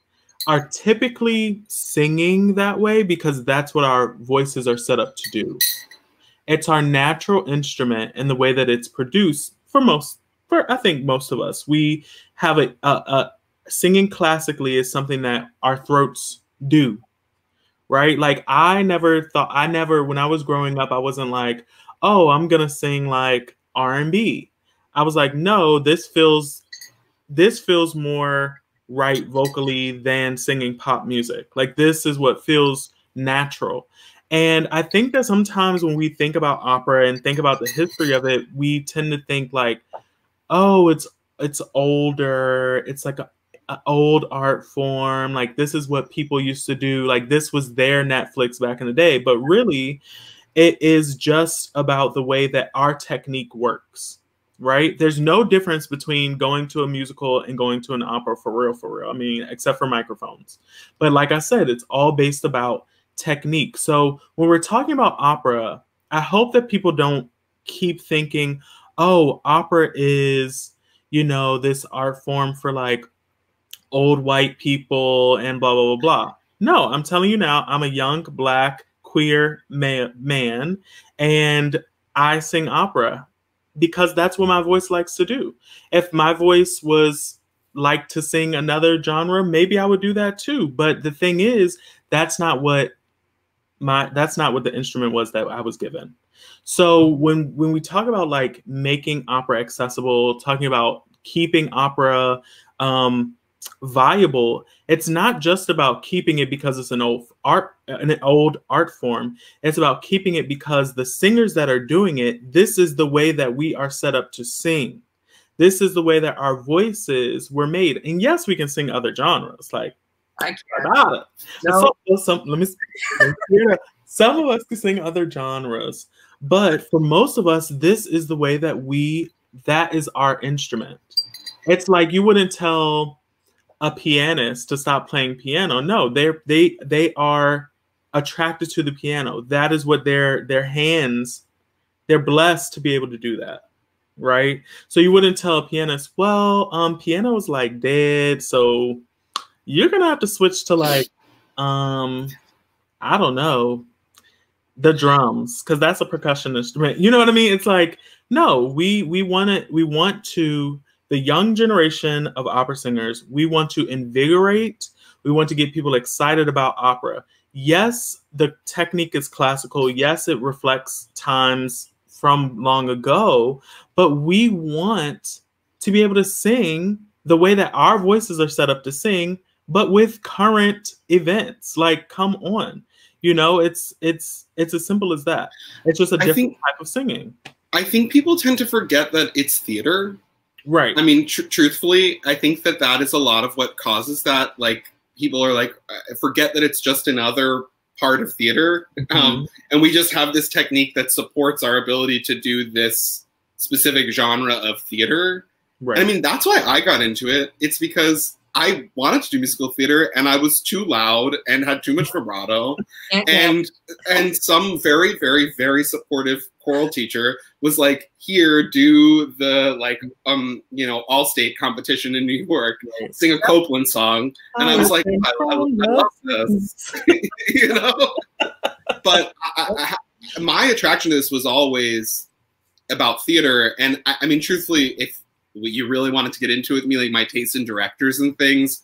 are typically singing that way because that's what our voices are set up to do. It's our natural instrument and the way that it's produced for most for I think most of us, we have a, a, a singing classically is something that our throats do, right? Like I never thought, I never when I was growing up, I wasn't like, oh, I'm gonna sing like R and B. I was like, no, this feels, this feels more right vocally than singing pop music. Like this is what feels natural. And I think that sometimes when we think about opera and think about the history of it, we tend to think like, oh, it's it's older. It's like a, a old art form. Like this is what people used to do. Like this was their Netflix back in the day. But really, it is just about the way that our technique works right? There's no difference between going to a musical and going to an opera for real, for real. I mean, except for microphones. But like I said, it's all based about technique. So when we're talking about opera, I hope that people don't keep thinking, oh, opera is, you know, this art form for like old white people and blah, blah, blah, blah. No, I'm telling you now, I'm a young black queer man, man and I sing opera because that's what my voice likes to do. If my voice was like to sing another genre, maybe I would do that too. But the thing is, that's not what my that's not what the instrument was that I was given. So when when we talk about like making opera accessible, talking about keeping opera um, viable, it's not just about keeping it because it's an old art an old art form. It's about keeping it because the singers that are doing it, this is the way that we are set up to sing. This is the way that our voices were made. And yes, we can sing other genres like I can't. No. Some, some, let me some of us can sing other genres, but for most of us, this is the way that we that is our instrument. It's like you wouldn't tell a pianist to stop playing piano. No, they they they are attracted to the piano. That is what their their hands they're blessed to be able to do that. Right? So you wouldn't tell a pianist, well, um piano is like dead, so you're going to have to switch to like um I don't know, the drums cuz that's a percussion instrument. You know what I mean? It's like no, we we want to we want to the young generation of opera singers, we want to invigorate, we want to get people excited about opera. Yes, the technique is classical. Yes, it reflects times from long ago, but we want to be able to sing the way that our voices are set up to sing, but with current events. Like, come on. You know, it's it's it's as simple as that. It's just a different think, type of singing. I think people tend to forget that it's theater Right. I mean, tr- truthfully, I think that that is a lot of what causes that. Like, people are like, forget that it's just another part of theater. Mm-hmm. Um, and we just have this technique that supports our ability to do this specific genre of theater. Right. I mean, that's why I got into it. It's because I wanted to do musical theater and I was too loud and had too much vibrato. and and some very, very, very supportive choral teacher was like, here, do the like um, you know, all state competition in New York, sing a Copland song. And I was like, I, I, I love this. you know? But I, my attraction to this was always about theater. And I mean, truthfully, if you really wanted to get into it with me, like my taste in directors and things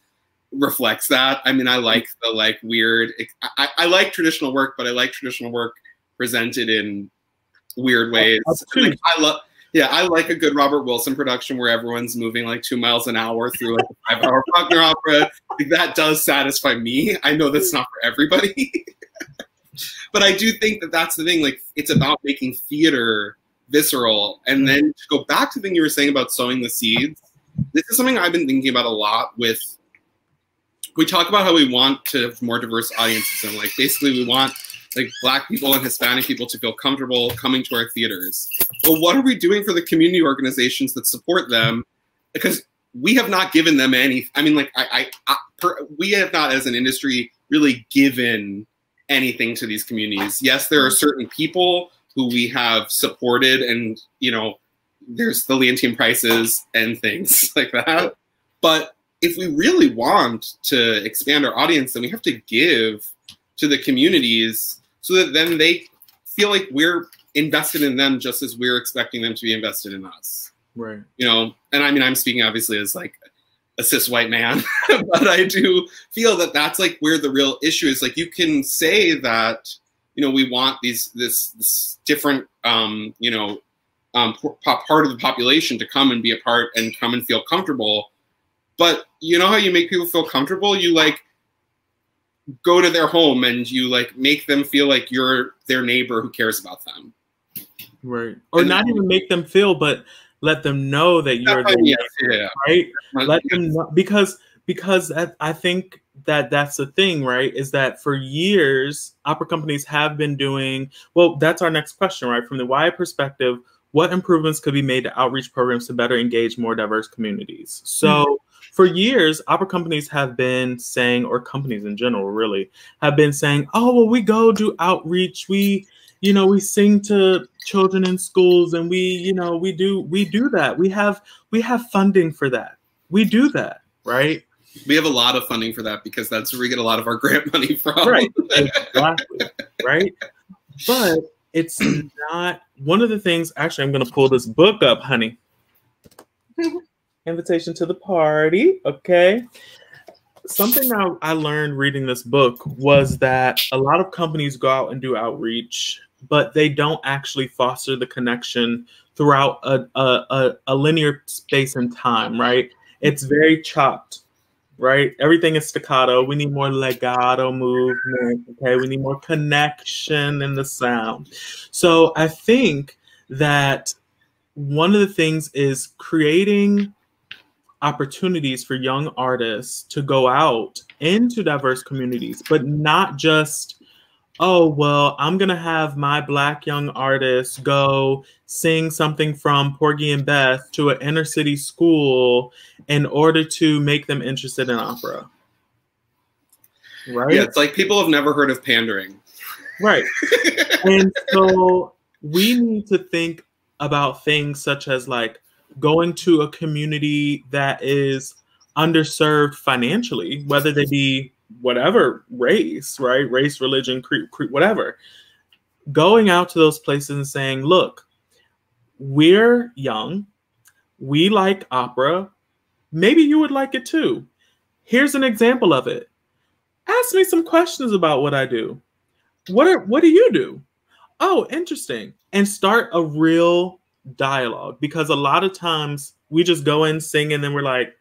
reflects that. I mean, I like the like weird. I, I like traditional work, but I like traditional work presented in weird ways. Like, I love. Yeah, I like a good Robert Wilson production where everyone's moving like two miles an hour through like a five-hour Wagner opera. Like, that does satisfy me. I know that's not for everybody, but I do think that that's the thing. Like, it's about making theater visceral. And then to go back to the thing you were saying about sowing the seeds, this is something I've been thinking about a lot with we talk about how we want to have more diverse audiences and like basically we want like black people and Hispanic people to feel comfortable coming to our theaters. Well, what are we doing for the community organizations that support them? Because we have not given them any. I mean, like I, I, I per, we have not as an industry really given anything to these communities. Yes, there are certain people who we have supported and you know there's the Leontyne prices and things like that but if we really want to expand our audience then we have to give to the communities so that then they feel like we're invested in them just as we're expecting them to be invested in us Right. You know, and I mean, I'm speaking obviously as like a cis white man, but I do feel that that's like where the real issue is. Like, you can say that, you know, we want these this, this different, um, you know, um, part of the population to come and be a part and come and feel comfortable. But you know how you make people feel comfortable? You like go to their home and you like make them feel like you're their neighbor who cares about them. Right. Or and not even make them feel, but let them know that you're their yes, neighbor, yeah. right. Let them know because because I think that that's the thing, right? Is that for years opera companies have been doing well. That's our next question, right? From the why perspective, what improvements could be made to outreach programs to better engage more diverse communities? So. Mm-hmm for years, opera companies have been saying, or companies in general, really, have been saying, "Oh, well, we go do outreach. We, you know, we sing to children in schools, and we, you know, we do we do that. We have we have funding for that. We do that, right? We have a lot of funding for that because that's where we get a lot of our grant money from. Right, exactly, right. But it's not one of the things. Actually, I'm going to pull this book up, honey invitation to the party. Okay. Something I, I learned reading this book was that a lot of companies go out and do outreach, but they don't actually foster the connection throughout a, a, a, a linear space and time, right? It's very chopped right? Everything is staccato. We need more legato movement. Okay, we need more connection in the sound. So I think that one of the things is creating opportunities for young artists to go out into diverse communities, but not just, oh, well, I'm going to have my Black young artists go sing something from Porgy and Bess to an inner city school in order to make them interested in opera. Right? Yeah, it's like people have never heard of pandering. Right. and so we need to think about things such as like, going to a community that is underserved financially, whether they be whatever race, right? Race, religion, creed, creed, whatever. Going out to those places and saying, look, we're young, we like opera, maybe you would like it too. Here's an example of it. Ask me some questions about what I do. What are, what do you do? Oh, interesting. And start a real dialogue because a lot of times we just go in, sing, and then we're like,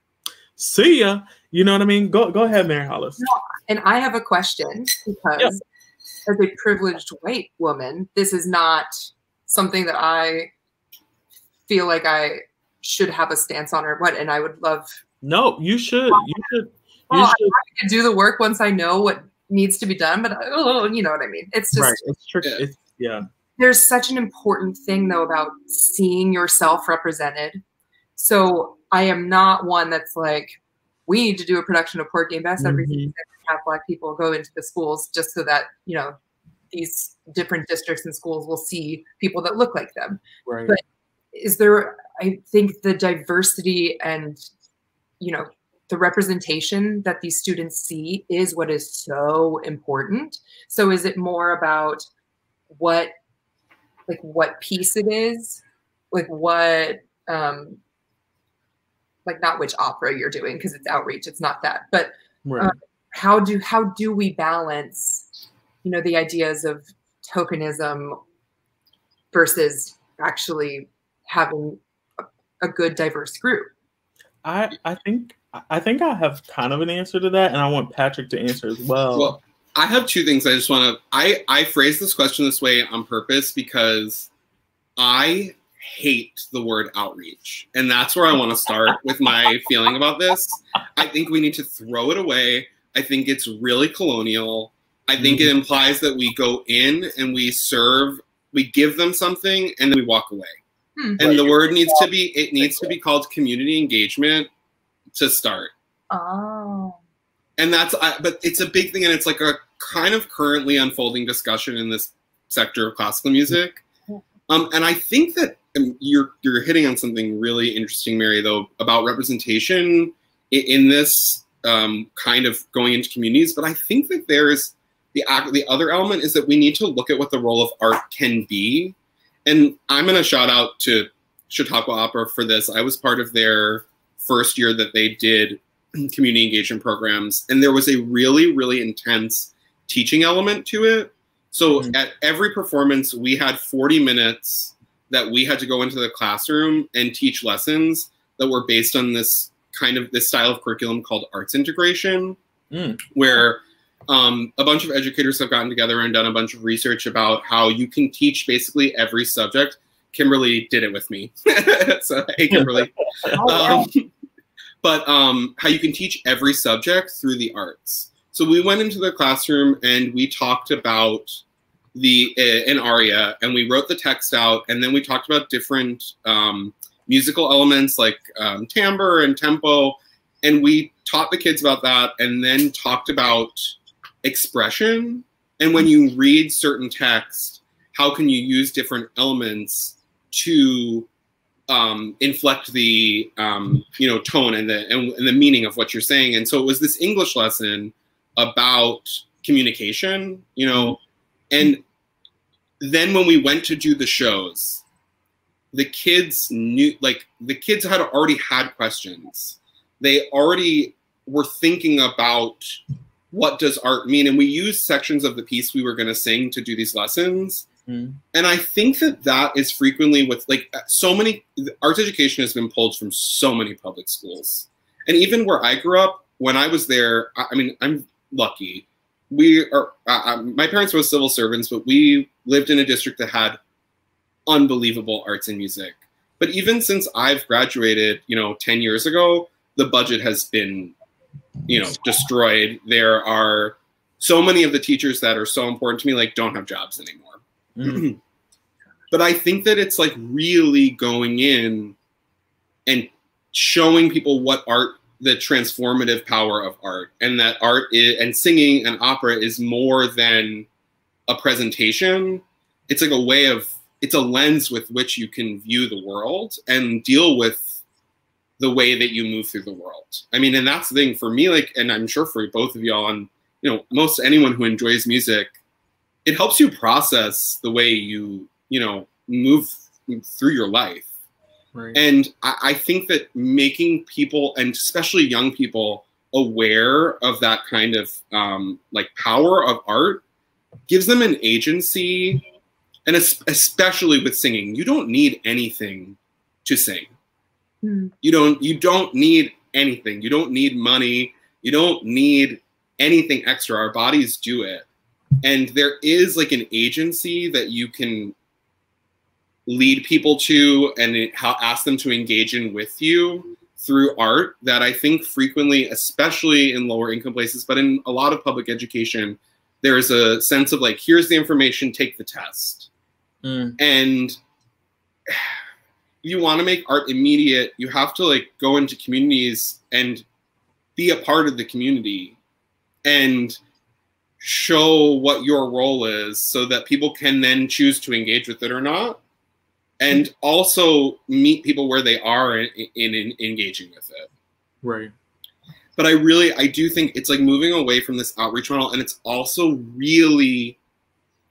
see ya. You know what I mean? Go go ahead, Mary Hollis. No, and I have a question because yep. as a privileged white woman, this is not something that I feel like I should have a stance on or what. And I would love No, you should. You should you well, should I do the work once I know what needs to be done, but oh, you know what I mean. It's just right. It's tricky. It's, yeah there's such an important thing though about seeing yourself represented. So I am not one that's like, we need to do a production of Porgy and Bess every mm-hmm. season have black people go into the schools just so that, you know, these different districts and schools will see people that look like them. Right. But is there I think the diversity and you know the representation that these students see is what is so important. So is it more about what like what piece it is, like what um like not which opera you're doing because it's outreach, it's not that, but right. um, how do how do we balance you know the ideas of tokenism versus actually having a, a good diverse group? I I think I think I have kind of an answer to that, and I want Patrick to answer as well. Well, I have two things I just want to. I I phrase this question this way on purpose because I hate the word outreach, and that's where I want to start with my feeling about this. I think we need to throw it away. I think it's really colonial. I think mm-hmm. it implies that we go in and we serve, we give them something, and then we walk away. Hmm. And the word needs to be it needs to be called community engagement to start. Oh. And that's but it's a big thing and it's like a kind of currently unfolding discussion in this sector of classical music. Um, and I think that you're you're hitting on something really interesting, Mary, though, about representation in, in this um, kind of going into communities. But I think that there's the the other element is that we need to look at what the role of art can be. And I'm going to shout out to Chautauqua Opera for this. I was part of their first year that they did community engagement programs, and there was a really, really intense teaching element to it. So mm-hmm. at every performance, we had 40 minutes that we had to go into the classroom and teach lessons that were based on this kind of this style of curriculum called arts integration, mm. where um, a bunch of educators have gotten together and done a bunch of research about how you can teach basically every subject. Kimberly did it with me. so, hey, Kimberly. um, but um, how you can teach every subject through the arts. So we went into the classroom and we talked about the uh, aria and we wrote the text out and then we talked about different um, musical elements like um, timbre and tempo and we taught the kids about that and then talked about expression. And when you read certain text how can you use different elements to um, inflect the um, you know tone and the and, and the meaning of what you're saying? And so it was this english lesson about communication you know? And then when we went to do the shows the kids knew like the kids had already had questions. They already were thinking about what does art mean and we used sections of the piece we were going to sing to do these lessons. Mm. and i think that that is frequently with like so many arts education has been pulled from so many public schools. And even where i grew up when i was there i, I mean i'm lucky. We are my parents were civil servants but we lived in a district that had unbelievable arts and music. But even since i've graduated you know 10 years ago the budget has been you know destroyed. There are so many of the teachers that are so important to me like don't have jobs anymore. Mm. but i think that it's like really going in and showing people what art the transformative power of art and that art is, and singing and opera is more than a presentation it's like a way of it's a lens with which you can view the world and deal with the way that you move through the world. I mean, and that's the thing for me, like, and I'm sure for both of y'all, and you know, most anyone who enjoys music, it helps you process the way you, you know, move through your life. Right. And I, I think that making people, and especially young people, aware of that kind of um, like power of art gives them an agency, and especially with singing, you don't need anything to sing Mm. You don't you don't need anything. You don't need money. You don't need anything extra. Our bodies do it. And there is like an agency that you can lead people to and ask them to engage in with you through art that I think frequently, especially in lower income places, but in a lot of public education, there is a sense of like, here's the information, take the test. Mm. And you want to make art immediate, you have to like go into communities and be a part of the community and show what your role is so that people can then choose to engage with it or not and also meet people where they are in, in, in, engaging with it right but i really i do think it's like moving away from this outreach model and it's also really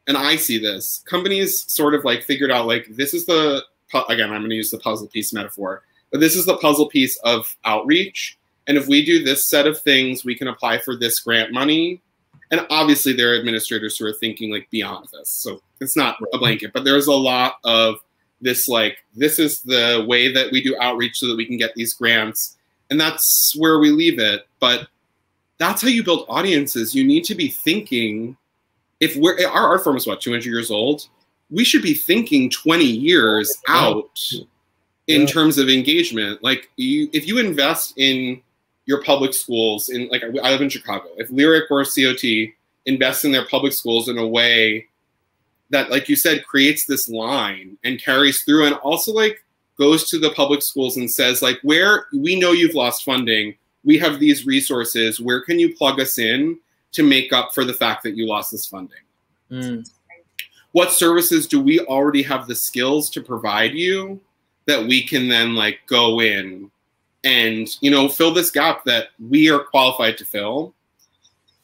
and i see this companies sort of like figured out like this is the again, I'm going to use the puzzle piece metaphor, but this is the puzzle piece of outreach. And if we do this set of things, we can apply for this grant money. And obviously, there are administrators who are thinking like beyond this. So it's not a blanket, but there's a lot of this like, this is the way that we do outreach so that we can get these grants. And that's where we leave it. But that's how you build audiences. You need to be thinking if we're our art form is what 200 years old we should be thinking 20 years out in yeah. terms of engagement. Like you, if you invest in your public schools in like I live in Chicago, if Lyric or COT invest in their public schools in a way that, like you said, creates this line and carries through and also like goes to the public schools and says like where we know you've lost funding, we have these resources, where can you plug us in to make up for the fact that you lost this funding? Mm what services do we already have the skills to provide you that we can then like go in and you know fill this gap that we are qualified to fill?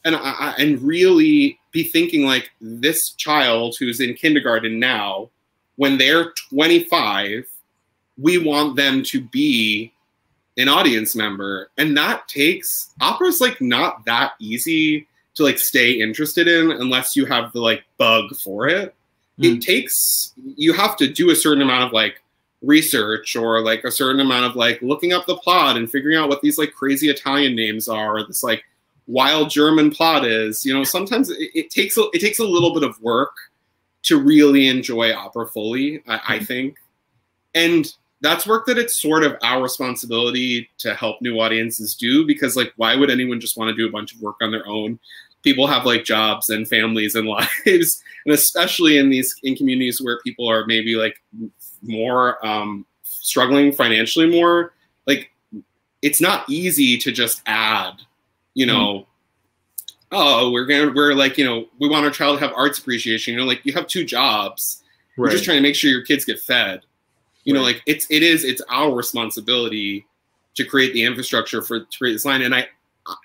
And I, and really be thinking like this child who's in kindergarten now when they're 25 we want them to be an audience member and that takes opera's like not that easy to like stay interested in unless you have the like bug for it mm. it takes you have to do a certain amount of like research or like a certain amount of like looking up the plot and figuring out what these like crazy italian names are or this like wild german plot is you know sometimes it, it takes a, it takes a little bit of work to really enjoy opera fully I, I hmm. think and that's work that it's sort of our responsibility to help new audiences do because like why would anyone just want to do a bunch of work on their own people have like jobs and families and lives and especially in these in communities where people are maybe like more um, struggling financially more like it's not easy to just add you know mm. oh we're gonna we're like you know we want our child to have arts appreciation you know like you have two jobs right. you're just trying to make sure your kids get fed you right. know like it's it is it's our responsibility to create the infrastructure for to create this line and i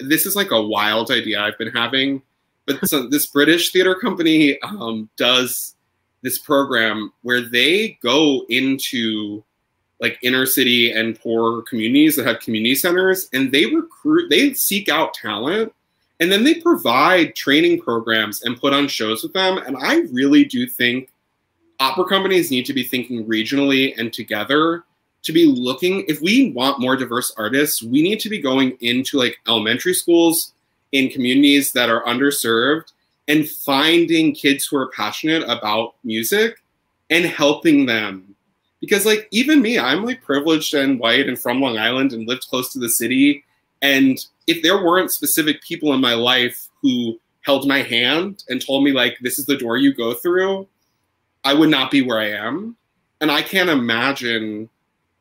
this is like a wild idea i've been having but so this british theater company um, does this program where they go into like inner city and poor communities that have community centers and they recruit they seek out talent and then they provide training programs and put on shows with them and i really do think opera companies need to be thinking regionally and together to be looking if we want more diverse artists we need to be going into like elementary schools in communities that are underserved and finding kids who are passionate about music and helping them. Because like even me i'm like privileged and white and from long island and lived close to the city. And if there weren't specific people in my life who held my hand and told me like this is the door you go through i would not be where i am and i can't imagine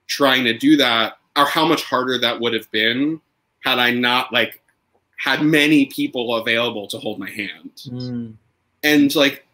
trying to do that or how much harder that would have been had i not like had many people available to hold my hand. Mm. And like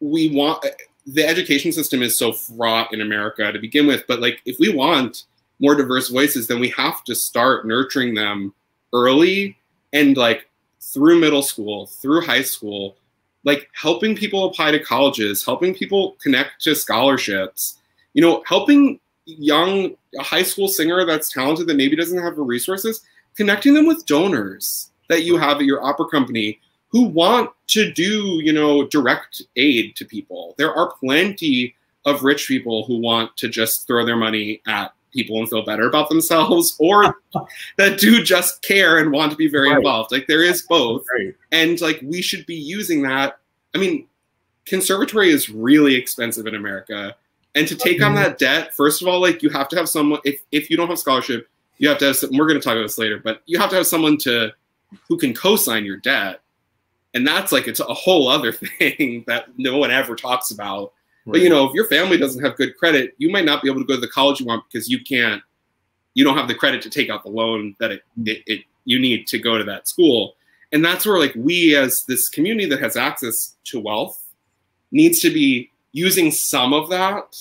we want the education system is so fraught in America to begin with, but like if we want more diverse voices, then we have to start nurturing them early and like through middle school, through high school, like helping people apply to colleges, helping people connect to scholarships, you know, helping young a high school singer that's talented that maybe doesn't have the resources connecting them with donors that you have at your opera company who want to do, you know, direct aid to people. There are plenty of rich people who want to just throw their money at people and feel better about themselves or that do just care and want to be very right. involved. Like there is both. Right. And like we should be using that. I mean, conservatory is really expensive in America. And to take on mm-hmm. that debt, first of all, like you have to have someone if if you don't have scholarship, you have to have some, we're going to talk about this later but you have to have someone to who can co-sign your debt and that's like it's a whole other thing that no one ever talks about right. but you know if your family doesn't have good credit you might not be able to go to the college you want because you can't you don't have the credit to take out the loan that it, mm. it, it you need to go to that school and that's where like we as this community that has access to wealth needs to be using some of that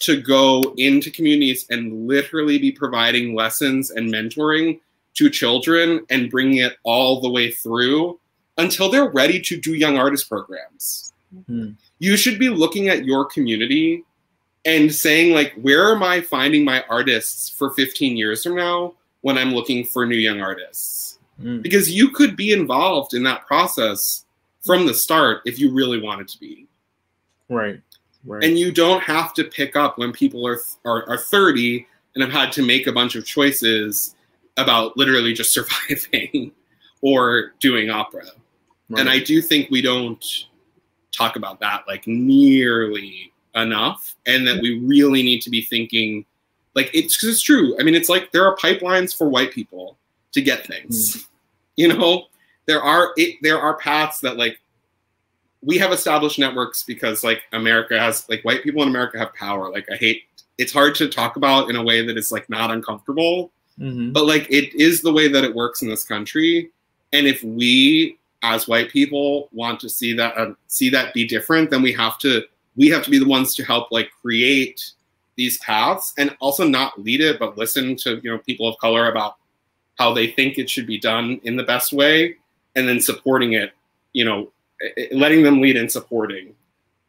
to go into communities and literally be providing lessons and mentoring to children and bringing it all the way through until they're ready to do young artist programs. Mm-hmm. You should be looking at your community and saying like where am I finding my artists for 15 years from now when I'm looking for new young artists? Mm. Because you could be involved in that process from the start if you really wanted to be. Right. Right. And you don't have to pick up when people are, are, are 30 and have had to make a bunch of choices about literally just surviving or doing opera. Right. And I do think we don't talk about that like nearly enough and that we really need to be thinking like it's it's true. I mean, it's like there are pipelines for white people to get things. Mm. You know, there are it, there are paths that like we have established networks because like America has like white people in America have power. Like I hate it's hard to talk about in a way that is like not uncomfortable. Mm-hmm. But like it is the way that it works in this country. And if we as white people want to see that uh, see that be different, then we have to we have to be the ones to help like create these paths and also not lead it, but listen to you know people of color about how they think it should be done in the best way, and then supporting it, you know, letting them lead and supporting.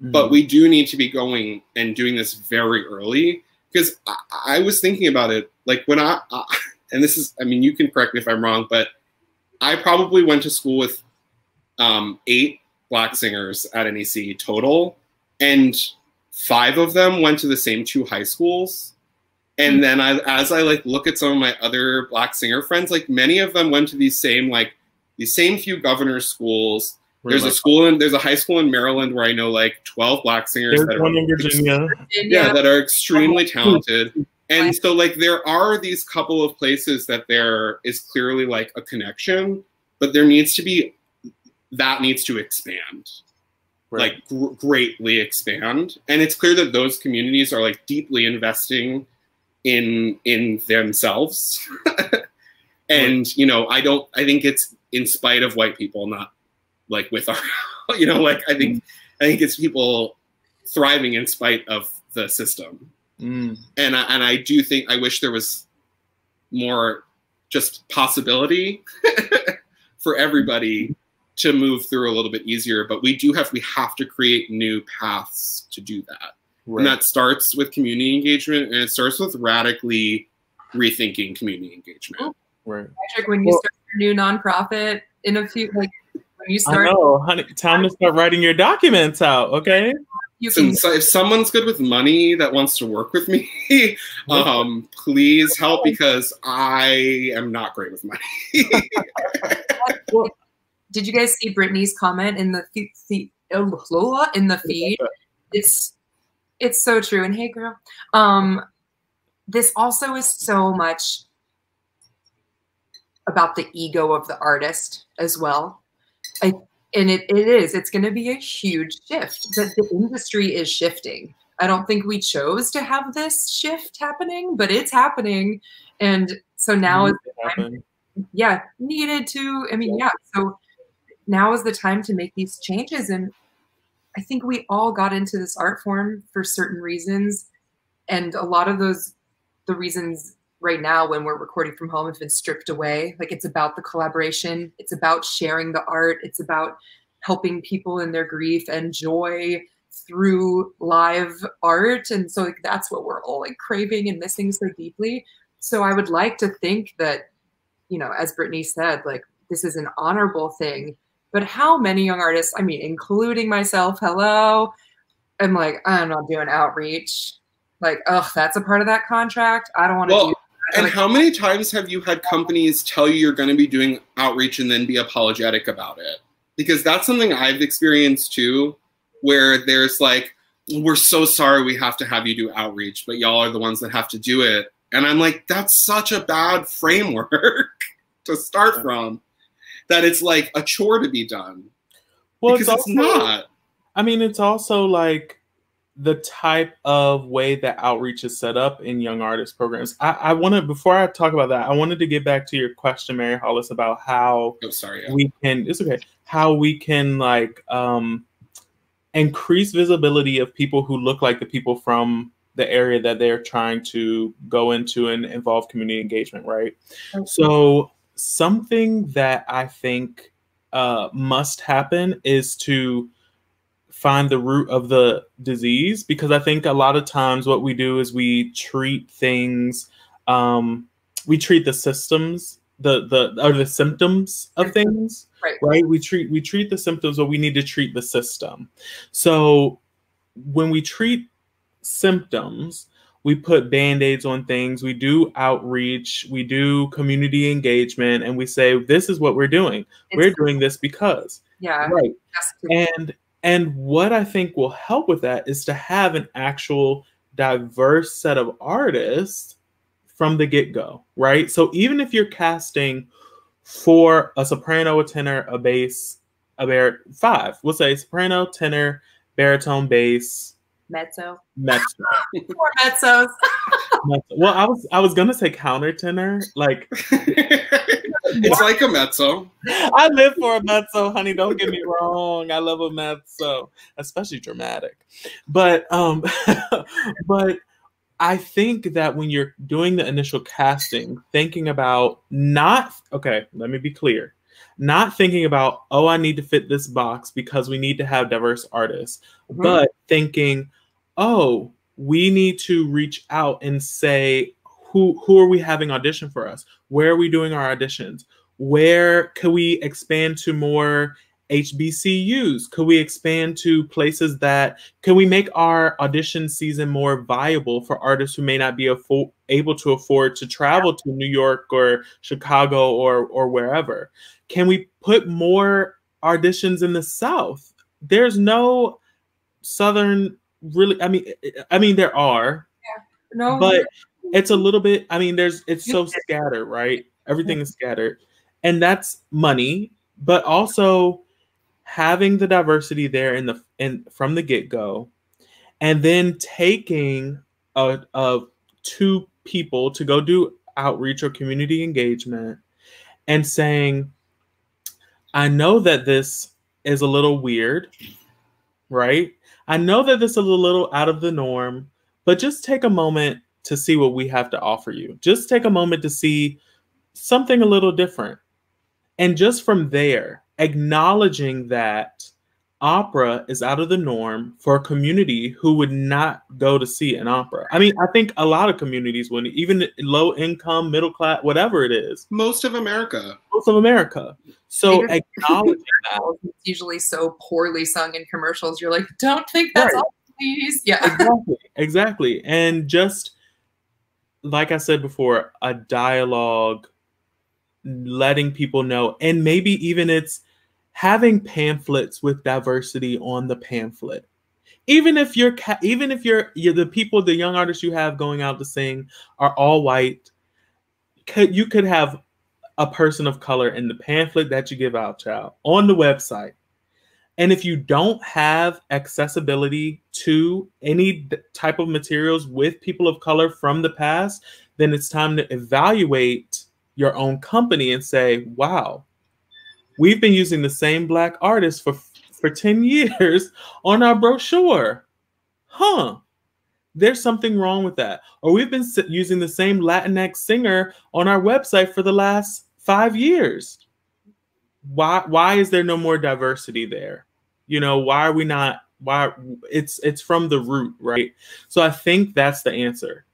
Mm-hmm. But we do need to be going and doing this very early because I, I, was thinking about it like when I, I and this is I mean you can correct me if I'm wrong, but I probably went to school with um, eight black singers at NEC total, and five of them went to the same two high schools. And hmm. then I, as I like look at some of my other black singer friends, like many of them went to these same like these same few governor schools. There's a school in there's a high school in Maryland where I know like 12 black singers there's that one are in Virginia. Yeah, that are extremely talented. And so like there are these couple of places that there is clearly like a connection, but there needs to be that needs to expand. Right. Like gr- greatly expand. And it's clear that those communities are like deeply investing in in themselves. and right. you know, I don't I think it's in spite of white people, not like with our you know, like I think I think it's people thriving in spite of the system. Mm. And I, and I do think I wish there was more just possibility for everybody to move through a little bit easier. But we do have we have to create new paths to do that. Right. And that starts with community engagement and it starts with radically rethinking community engagement. Right. Patrick, when you well, start your new nonprofit in a few like when you start I know, honey, time to start writing your documents out, okay? You can, so if someone's good with money that wants to work with me, um, please help because I am not great with money. did you guys see Brittany's comment in the, the in the feed? It's it's so true. And hey, girl, um, this also is so much about the ego of the artist as well. I, and it, it is, it's going to be a huge shift, but the industry is shifting. I don't think we chose to have this shift happening, but it's happening. And so now the yeah, needed to, I mean, yeah. So now is the time to make these changes. And I think we all got into this art form for certain reasons. And a lot of those, the reasons right now when we're recording from home have been stripped away. Like it's about the collaboration, it's about sharing the art, it's about helping people in their grief and joy through live art. And so like that's what we're all like craving and missing so deeply. So I would like to think that, you know, as Brittany said, like this is an honorable thing but how many young artists, I mean, including myself, hello, I'm like, I'm not doing outreach. Like, oh, that's a part of that contract. I don't want to well, do that. And like, how many times have you had companies tell you you're going to be doing outreach and then be apologetic about it? Because that's something I've experienced too, where there's like, we're so sorry we have to have you do outreach, but y'all are the ones that have to do it. And I'm like, that's such a bad framework to start from that it's like a chore to be done. Well, because it's, also, it's not. I mean, it's also like the type of way that outreach is set up in young artist programs. I, I want to before I talk about that, I wanted to get back to your question, Mary Hollis, about how oh, sorry, yeah. we can. It's okay. How we can like um, increase visibility of people who look like the people from the area that they're trying to go into and involve community engagement, right? Okay. So something that I think uh, must happen is to find the root of the disease because I think a lot of times what we do is we treat things, um, we treat the systems, the the or the symptoms of things, right? Right. We treat we treat the symptoms, but we need to treat the system. So when we treat symptoms, we put band-aids on things we do outreach we do community engagement and we say this is what we're doing. It's we're doing this because. Yeah. Right. And and what i think will help with that is to have an actual diverse set of artists from the get-go right? So even if you're casting for a soprano a tenor a bass a bar five we'll say soprano tenor baritone bass mezzo. Mezzo. Four mezzos. mezzo. Well, I was I was gonna say countertenor, like it's like a mezzo. I live for a mezzo, honey. Don't get me wrong. I love a mezzo, especially dramatic. But um, but I think that when you're doing the initial casting, thinking about not okay, let me be clear not thinking about oh i need to fit this box because we need to have diverse artists mm-hmm. but thinking oh, we need to reach out and say who who are we having audition for us? Where are we doing our auditions? Where could we expand to more HBCUs? Could we expand to places that can we make our audition season more viable for artists who may not be affo- able to afford to travel to New York or Chicago or or wherever? Can we put more auditions in the South? There's no Southern really. I mean, eh, eh, I mean there are, yeah. no, but it's a little bit. I mean, there's it's so scattered, right? Everything is scattered, and that's money, but also having the diversity there in the in from the get go, and then taking a, a two people to go do outreach or community engagement, and saying, I know that this is a little weird, right? I know that this is a little out of the norm, but just take a moment to see what we have to offer you. Just take a moment to see something a little different. And just from there, acknowledging that opera is out of the norm for a community who would not go to see an opera. I mean, I think a lot of communities would, even low income, middle class, whatever it is. Most of America. Most of America. So acknowledging that. It's usually so poorly sung in commercials. You're like, don't think that's right. all, please. Yeah. Exactly. Exactly. And just like I said before, a dialogue letting people know and maybe even it's having pamphlets with diversity on the pamphlet. Even if you're even if you're, you're the people the young artists you have going out to sing are all white could you could have a person of color in the pamphlet that you give out child on the website. And if you don't have accessibility to any type of materials with people of color from the past then it's time to evaluate your own company and say wow We've been using the same black artist for for 10 years on our brochure. Huh. There's something wrong with that. Or we've been using the same Latinx singer on our website for the last 5 years. Why why is there no more diversity there? You know, why are we not why it's it's from the root, right? So I think that's the answer.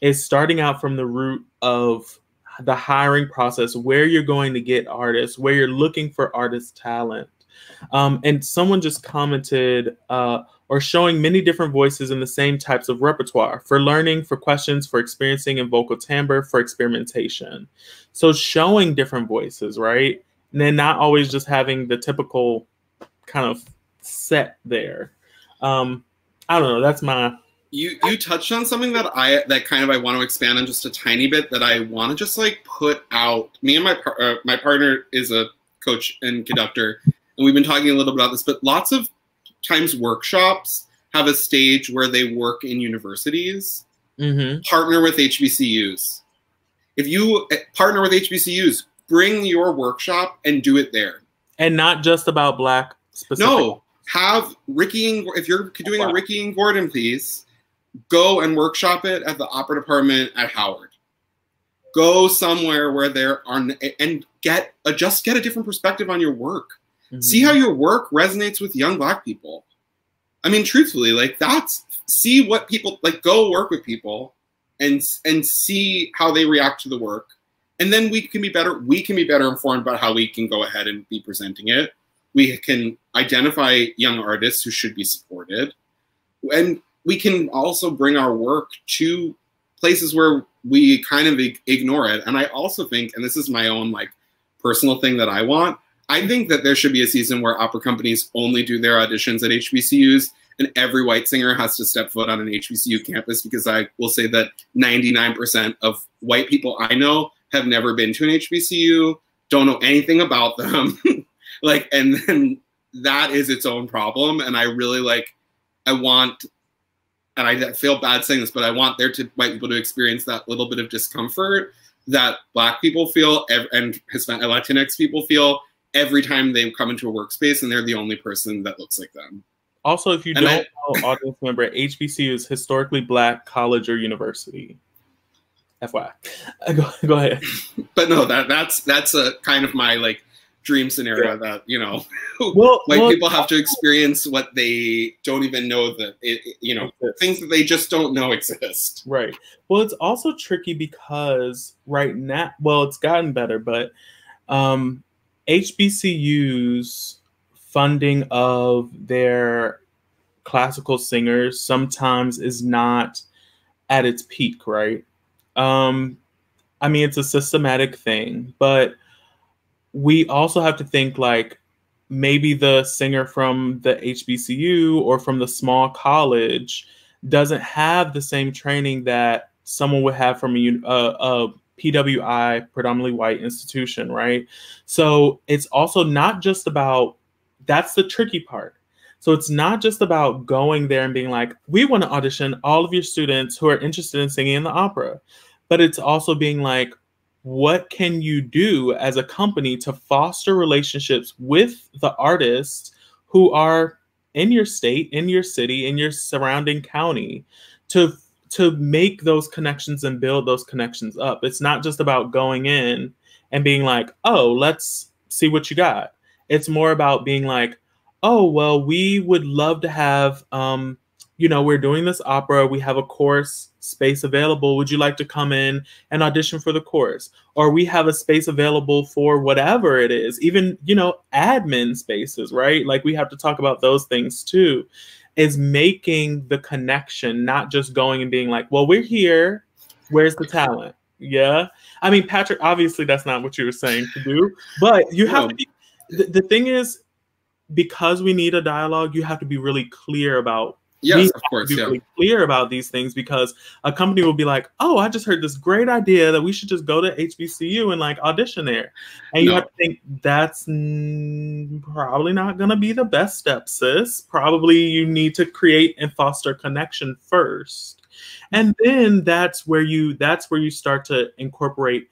Is starting out from the root of the hiring process, where you're going to get artists, where you're looking for artist talent. Um, and someone just commented, uh, or showing many different voices in the same types of repertoire for learning, for questions, for experiencing and vocal timbre, for experimentation. So showing different voices, right? And then not always just having the typical kind of set there. Um, I don't know. That's my you you touched on something that I that kind of I want to expand on just a tiny bit that I want to just like put out. Me and my par- uh, my partner is a coach and conductor, and we've been talking a little bit about this. But lots of times workshops have a stage where they work in universities, mm-hmm. partner with HBCUs. If you eh, partner with HBCUs, bring your workshop and do it there, and not just about Black. Specific. No, have Ricky and if you're doing a Ricky Ian Gordon piece go and workshop it at the opera department at Howard. Go somewhere where there are and get a just get a different perspective on your work. Mm-hmm. See how your work resonates with young black people. I mean, truthfully, like that's see what people like. Go work with people and and see how they react to the work, and then we can be better. We can be better informed about how we can go ahead and be presenting it. We can identify young artists who should be supported, and we can also bring our work to places where we kind of ignore it. And I also think, and this is my own like personal thing that I want, I think that there should be a season where opera companies only do their auditions at HBCUs and every white singer has to step foot on an HBCU campus because I will say that 99% of white people I know have never been to an HBCU, don't know anything about them. like, and then that is its own problem. And I really like, I want and I feel bad saying this, but I want there to white people to experience that little bit of discomfort that Black people feel and Hispanic Latinx people feel every time they come into a workspace and they're the only person that looks like them. Also, if you and don't I, know, audience member, HBCU is historically Black college or university. FYI, go, go ahead. But no, that that's that's a kind of my like dream scenario yeah. that you know well, white well, people have to experience what they don't even know that it, you know exists. things that they just don't know exist right well it's also tricky because right now well it's gotten better but um hbcus funding of their classical singers sometimes is not at its peak right um i mean it's a systematic thing but we also have to think like maybe the singer from the HBCU or from the small college doesn't have the same training that someone would have from a, a, a PWI, predominantly white institution, right? So it's also not just about that's the tricky part. So it's not just about going there and being like, we want to audition all of your students who are interested in singing in the opera, but it's also being like, what can you do as a company to foster relationships with the artists who are in your state, in your city, in your surrounding county to to make those connections and build those connections up. It's not just about going in and being like, "Oh, let's see what you got." It's more about being like, "Oh, well, we would love to have um, you know, we're doing this opera, we have a course space available. Would you like to come in and audition for the course? Or we have a space available for whatever it is, even, you know, admin spaces, right? Like we have to talk about those things too. Is making the connection, not just going and being like, well, we're here. Where's the talent? Yeah. I mean, Patrick, obviously that's not what you were saying to do, but you have no. to be, the, the thing is, because we need a dialogue, you have to be really clear about Yes, of course. be yeah. really clear about these things because a company will be like, "Oh, I just heard this great idea that we should just go to HBCU and like audition there," and you have to think that's probably not going to be the best step, sis. Probably you need to create and foster connection first, and then that's where you that's where you start to incorporate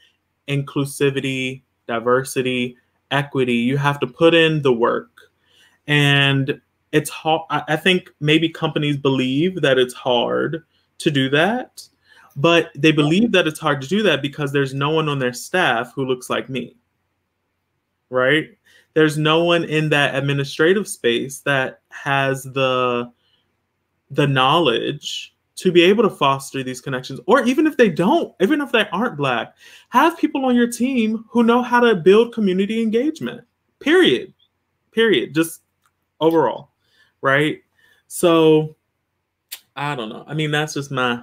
inclusivity, diversity, equity. You have to put in the work and it's hard. I think maybe companies believe that it's hard to do that, but they believe that it's hard to do that because there's no one on their staff who looks like me. Right? There's no one in that administrative space that has the the knowledge to be able to foster these connections or even if they don't even if they aren't black have people on your team who know how to build community engagement period period just overall right? So I don't know. I mean, that's just my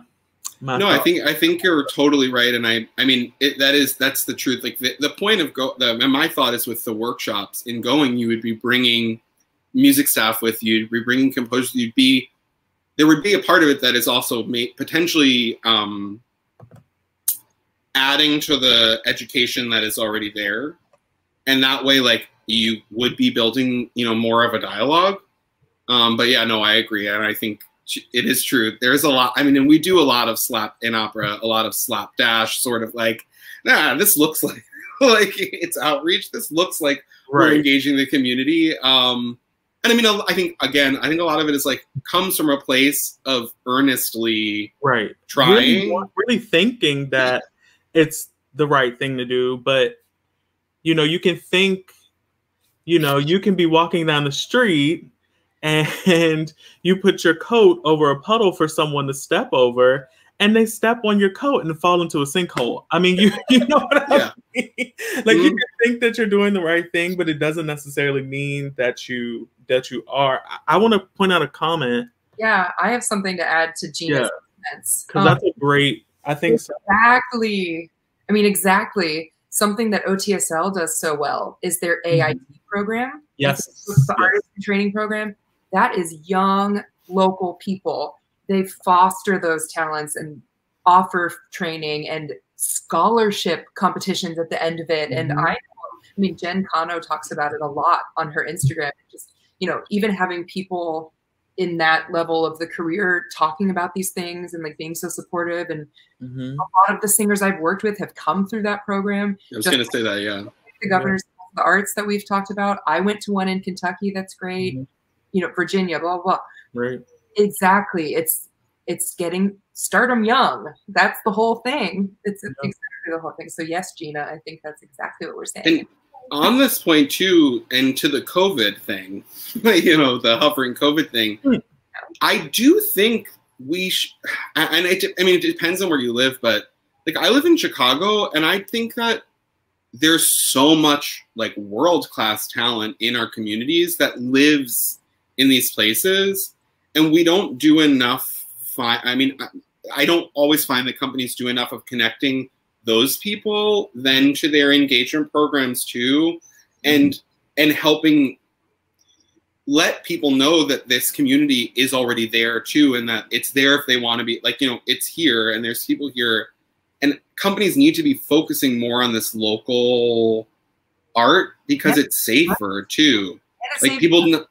my. No, thought. I think I think you're totally right, and I I mean it, that is that's the truth. Like the, the point of go. The, my thought is with the workshops in going, you would be bringing music staff with you. You'd be bringing composers. You'd be there would be a part of it that is also made, potentially um, adding to the education that is already there, and that way, like you would be building, you know, more of a dialogue um, but yeah, no, I agree, and I think it is true. There's a lot. I mean, and we do a lot of slap in opera, a lot of slapdash, sort of like, nah, this looks like like it's outreach. This looks like right. we're engaging the community. Um, and I mean, I think again, I think a lot of it is like comes from a place of earnestly right trying, really, really thinking that it's the right thing to do. But you know, you can think, you know, you can be walking down the street and you put your coat over a puddle for someone to step over and they step on your coat and fall into a sinkhole. I mean, you you know what I yeah. mean? like mm-hmm. you can think that you're doing the right thing, but it doesn't necessarily mean that you that you are. I, I want to point out a comment. Yeah, I have something to add to Gina's yeah. Because um, that's a great. I think exactly. So. I mean, exactly. Something that OTSL does so well is their AIT mm-hmm. program. Yes, the yes. artist training program that is young local people. They foster those talents and offer training and scholarship competitions at the end of it. Mm-hmm. And I, I mean, Jen Kano talks about it a lot on her Instagram. Just you know, even having people in that level of the career talking about these things and like being so supportive and mm-hmm. a lot of the singers i've worked with have come through that program i was going to say that yeah the governors yeah. the arts that we've talked about i went to one in kentucky that's great mm-hmm you know, Virginia, blah, blah, blah. Right. Exactly. It's it's getting stardom young. That's the whole thing. It's yeah. exactly the whole thing. So yes, Gina, I think that's exactly what we're saying. And on this point too, and to the COVID thing, you know, the hovering COVID thing, hmm. I do think we, sh- and it, I mean, it depends on where you live, but like I live in Chicago, and I think that there's so much like world class talent in our communities that lives in these places, and we don't do enough. Fi- I mean, I, I don't always find that companies do enough of connecting those people then to their engagement programs too and mm-hmm. and helping let people know that this community is already there too and that it's there if they want to be like you know it's here and there's people here and companies need to be focusing more on this local art because it's safer too like people.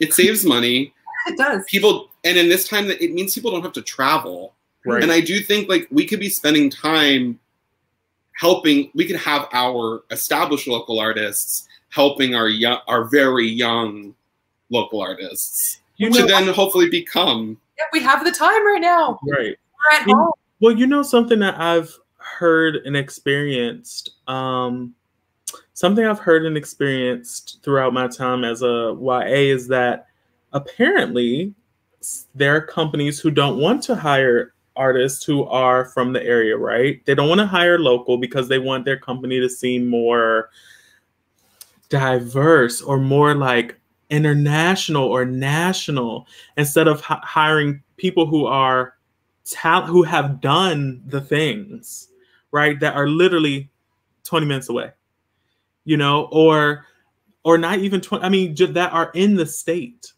It saves money it does people and in this time that it means people don't have to travel Right. And I do think like we could be spending time helping. We could have our established local artists helping our young, our very young local artists you know, to then hopefully become. Yeah, we have the time right now. Right. We're at home. Well, you know something that I've heard and experienced. Um, something I've heard and experienced throughout my time as a YA is that apparently there are companies who don't want to hire artists who are from the area, right? They don't want to hire local because they want their company to seem more diverse or more like international or national instead of h- hiring people who are talent who have done the things, right? That are literally 20 minutes away. You know, or or not even 20 I mean that are in the state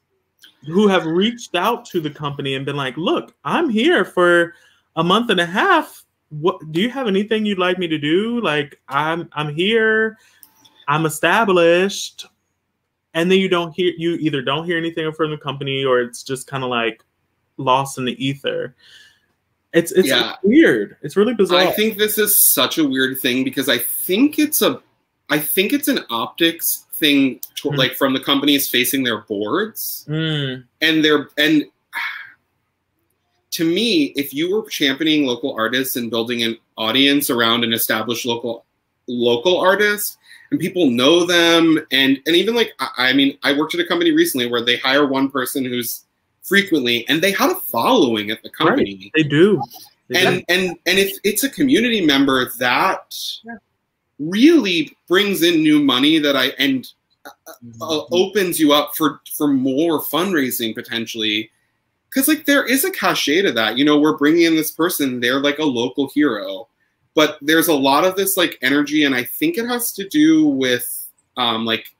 who have reached out to the company and been like, "Look, I'm here for a month and a half. What do you have anything you'd like me to do? Like, I'm I'm here. I'm established." And then you don't hear you either don't hear anything from the company or it's just kind of like lost in the ether. It's it's yeah. weird. It's really bizarre. I think this is such a weird thing because I think it's a I think it's an optics thing to, mm. like from the companies facing their boards mm. and their and to me if you were championing local artists and building an audience around an established local local artist and people know them and and even like I, I mean i worked at a company recently where they hire one person who's frequently and they had a following at the company right. they do they and do. and and if it's a community member that yeah really brings in new money that I and uh, uh mm-hmm. opens you up for for more fundraising potentially because like there is a cachet to that you know we're bringing in this person they're like a local hero but there's a lot of this like energy and i think it has to do with um like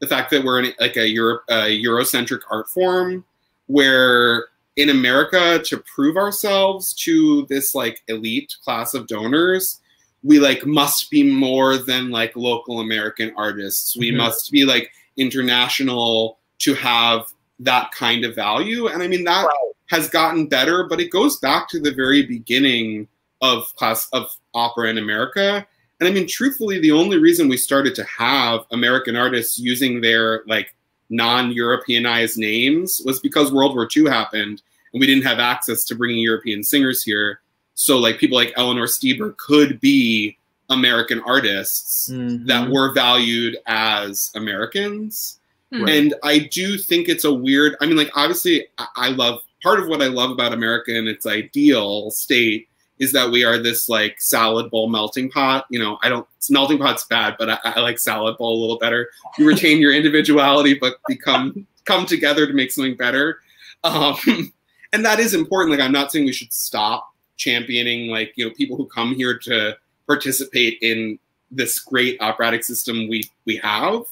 the fact that we're in like a Europe a eurocentric art form where in america to prove ourselves to this like elite class of donors we like must be more than like local American artists. We mm-hmm. must be like international to have that kind of value. And I mean that wow. has gotten better, but it goes back to the very beginning of class of opera in America. And I mean, truthfully, the only reason we started to have American artists using their like non-Europeanized names was because World War II happened and we didn't have access to bringing European singers here. So like people like Eleanor Steber could be American artists mm-hmm. that were valued as Americans. Mm-hmm. And I do think it's a weird, I mean, like obviously I love part of what I love about America and its ideal state is that we are this like salad bowl melting pot. You know, I don't melting pot's bad, but I, I like salad bowl a little better. You retain your individuality, but become come together to make something better. Um, and that is important. Like I'm not saying we should stop championing like you know people who come here to participate in this great operatic system we we have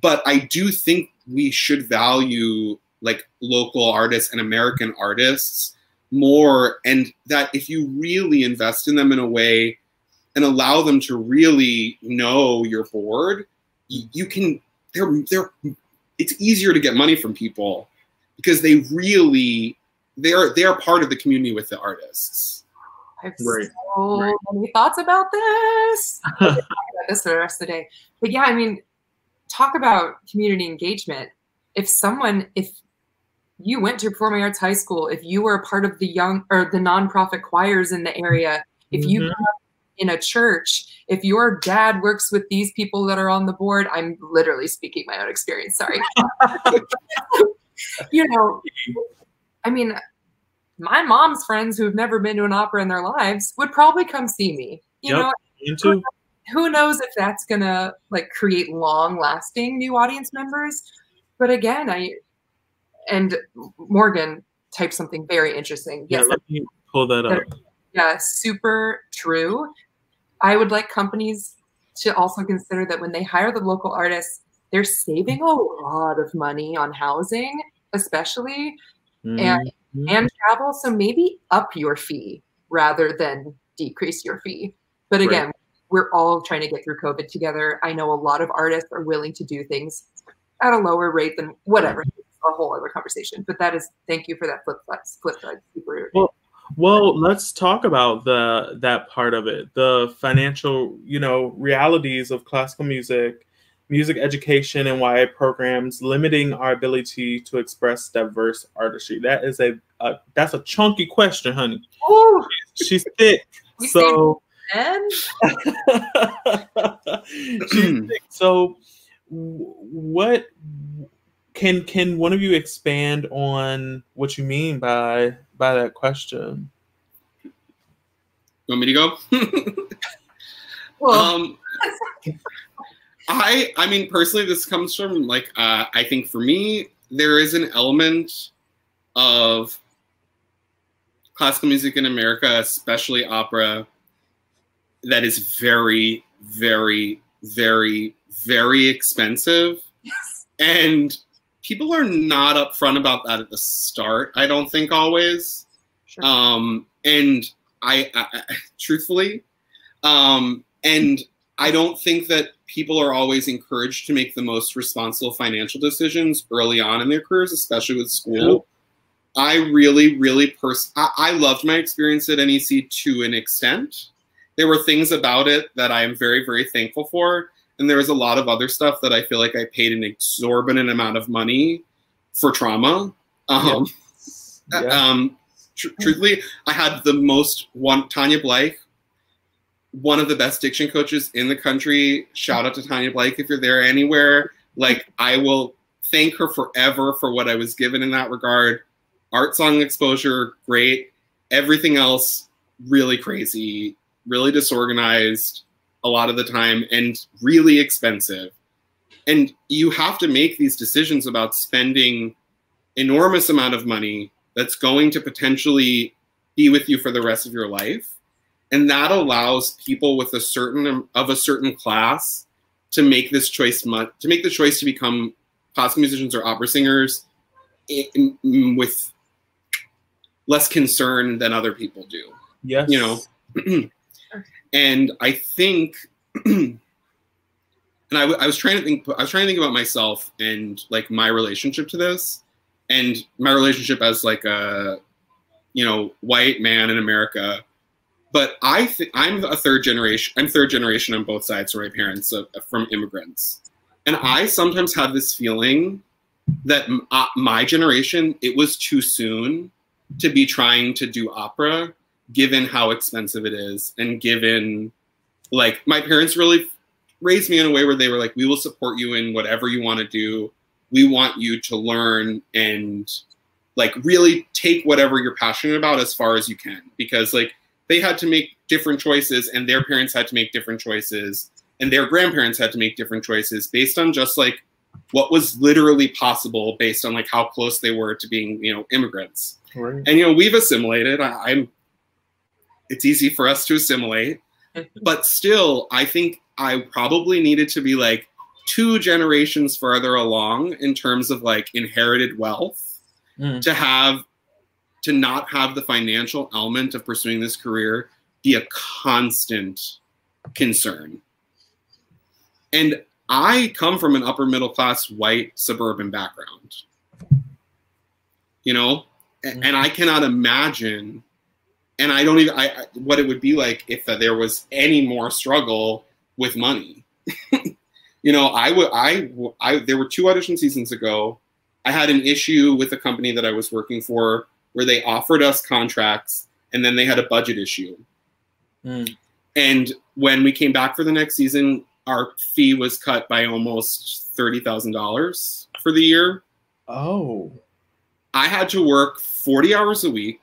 but i do think we should value like local artists and american artists more and that if you really invest in them in a way and allow them to really know your board you can they're they're it's easier to get money from people because they really they're they're part of the community with the artists. I have right. so right. many thoughts about this. about this for the rest of the day. But yeah, I mean, talk about community engagement. If someone, if you went to performing arts high school, if you were a part of the young or the nonprofit choirs in the area, if you mm-hmm. in a church, if your dad works with these people that are on the board, I'm literally speaking my own experience. Sorry. you know, I mean, my mom's friends who've never been to an opera in their lives would probably come see me. You yep, know, who, who knows if that's gonna like create long lasting new audience members? But again, I and Morgan typed something very interesting. Yes, yeah, let me pull that up. Yeah, super true. I would like companies to also consider that when they hire the local artists, they're saving a lot of money on housing, especially mm-hmm. and Mm-hmm. and travel. So maybe up your fee rather than decrease your fee. But again, right. we're all trying to get through COVID together. I know a lot of artists are willing to do things at a lower rate than whatever. Mm-hmm. a whole other conversation. But that is thank you for that flip side. Flip side. Super. Well, well, let's talk about the that part of it, the financial, you know, realities of classical music, music education, and YA programs limiting our ability to express diverse artistry. That is a, a that's a chunky question, honey. Ooh. She's thick. so. She's thick. So, what can can one of you expand on what you mean by by that question? You want me to go? well, um, I I mean personally, this comes from like uh, I think for me there is an element of classical music in America, especially opera, that is very, very, very, very expensive. Yes. And people are not upfront about that at the start. I don't think always. Sure. Um, and I, I, I truthfully, um, and I don't think that people are always encouraged to make the most responsible financial decisions early on in their careers, especially with school. Yeah. I really, really pers- I, I loved my experience at NEC to an extent. There were things about it that I am very, very thankful for and there was a lot of other stuff that I feel like I paid an exorbitant amount of money for trauma. Um, yeah. um, tr- truthfully, I had the most one Tanya Blaich, one of the best diction coaches in the country. Shout out to Tanya Blaich if you're there anywhere. Like I will thank her forever for what I was given in that regard. Art song exposure, great. Everything else, really crazy, really disorganized a lot of the time and really expensive. And you have to make these decisions about spending enormous amount of money that's going to potentially be with you for the rest of your life. And that allows people with a certain of a certain class to make this choice to make the choice to become classical musicians or opera singers in, in, with less concern than other people do. Yes. You know. and I think, and I, I was trying to think, I was trying to think about myself and like my relationship to this, and my relationship as like a, you know, white man in America. But I think I'm a third generation. I'm third generation on both sides of my parents uh, from immigrants, and I sometimes have this feeling that uh, my generation it was too soon to be trying to do opera given how expensive it is and given like my parents really raised me in a way where they were like we will support you in whatever you want to do. We want you to learn and like really take whatever you're passionate about as far as you can. Because like they had to make different choices and their parents had to make different choices and their grandparents had to make different choices based on just like what was literally possible based on like how close they were to being you know immigrants right. and you know we've assimilated I, i'm it's easy for us to assimilate. but still, I think I probably needed to be like two generations further along in terms of like inherited wealth mm. to have to not have the financial element of pursuing this career be a constant concern. And I come from an upper middle class white suburban background. You know, mm. and I cannot imagine and I don't even I what it would be like if there was any more struggle with money. you know, I would I I there were two audition seasons ago. I had an issue with a company that I was working for where they offered us contracts and then they had a budget issue. Mm. And when we came back for the next season, our fee was cut by almost thirty thousand dollars for the year. Oh. I had to work forty hours a week,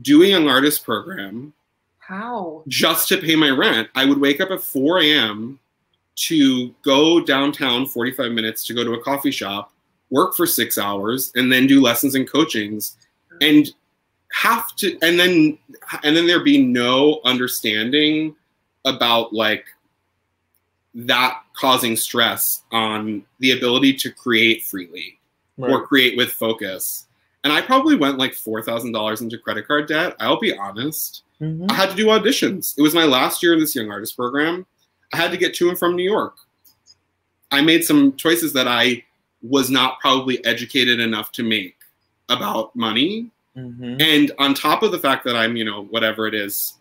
do a young artist program. How? Just to pay my rent. I would wake up at 4 a.m. to go downtown 45 minutes to go to a coffee shop, work for six hours, and then do lessons and coachings. And have to and then and then there be no understanding about like that causing stress on the ability to create freely right. or create with focus. And I probably went like four thousand dollars into credit card debt. I'll be honest. Mm-hmm. I had to do auditions. It was my last year in this young artist program. I had to get to and from New York. I made some choices that I was not probably educated enough to make about money. Mm-hmm. And on top of the fact that I'm, you know, whatever it is,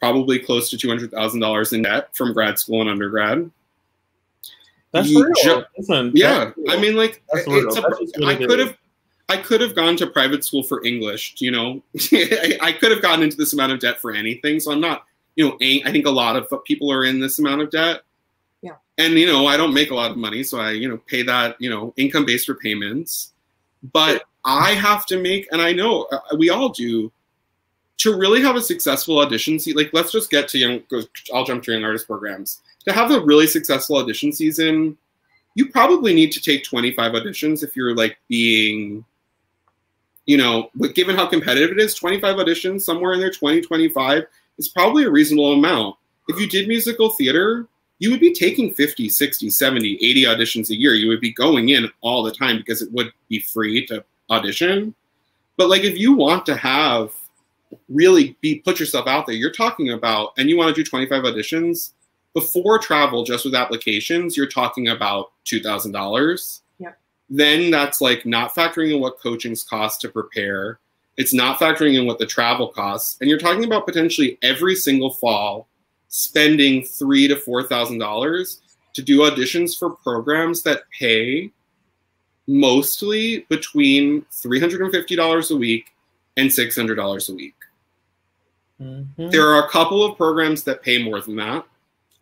probably close to two hundred thousand dollars in debt from grad school and undergrad. That's real. Ju- Listen, yeah, that's I mean, like, it's a, I could have, I could have gone to private school for English. You know, I could have gotten into this amount of debt for anything. So I'm not, you know, I think a lot of people are in this amount of debt. Yeah. And you know, I don't make a lot of money, so I, you know, pay that, you know, income based repayments. But I have to make, and I know uh, we all do, to really have a successful audition season, like let's just get to young, I'll jump to young artist programs. To have a really successful audition season, you probably need to take 25 auditions if you're like being, you know, but given how competitive it is, 25 auditions somewhere in there, 20, 25 is probably a reasonable amount. If you did musical theater, you would be taking 50, 60, 70, 80 auditions a year. You would be going in all the time because it would be free to audition. But like if you want to have really be put yourself out there. You're talking about, and you want to do 25 auditions before travel, just with applications, you're talking about two thousand dollars. Yep. Then that's like not factoring in what coaching's cost to prepare. It's not factoring in what the travel costs, and you're talking about potentially every single fall spending three to four thousand dollars to do auditions for programs that pay mostly between $350 a week and $600 a week. Mm-hmm. There are a couple of programs that pay more than that.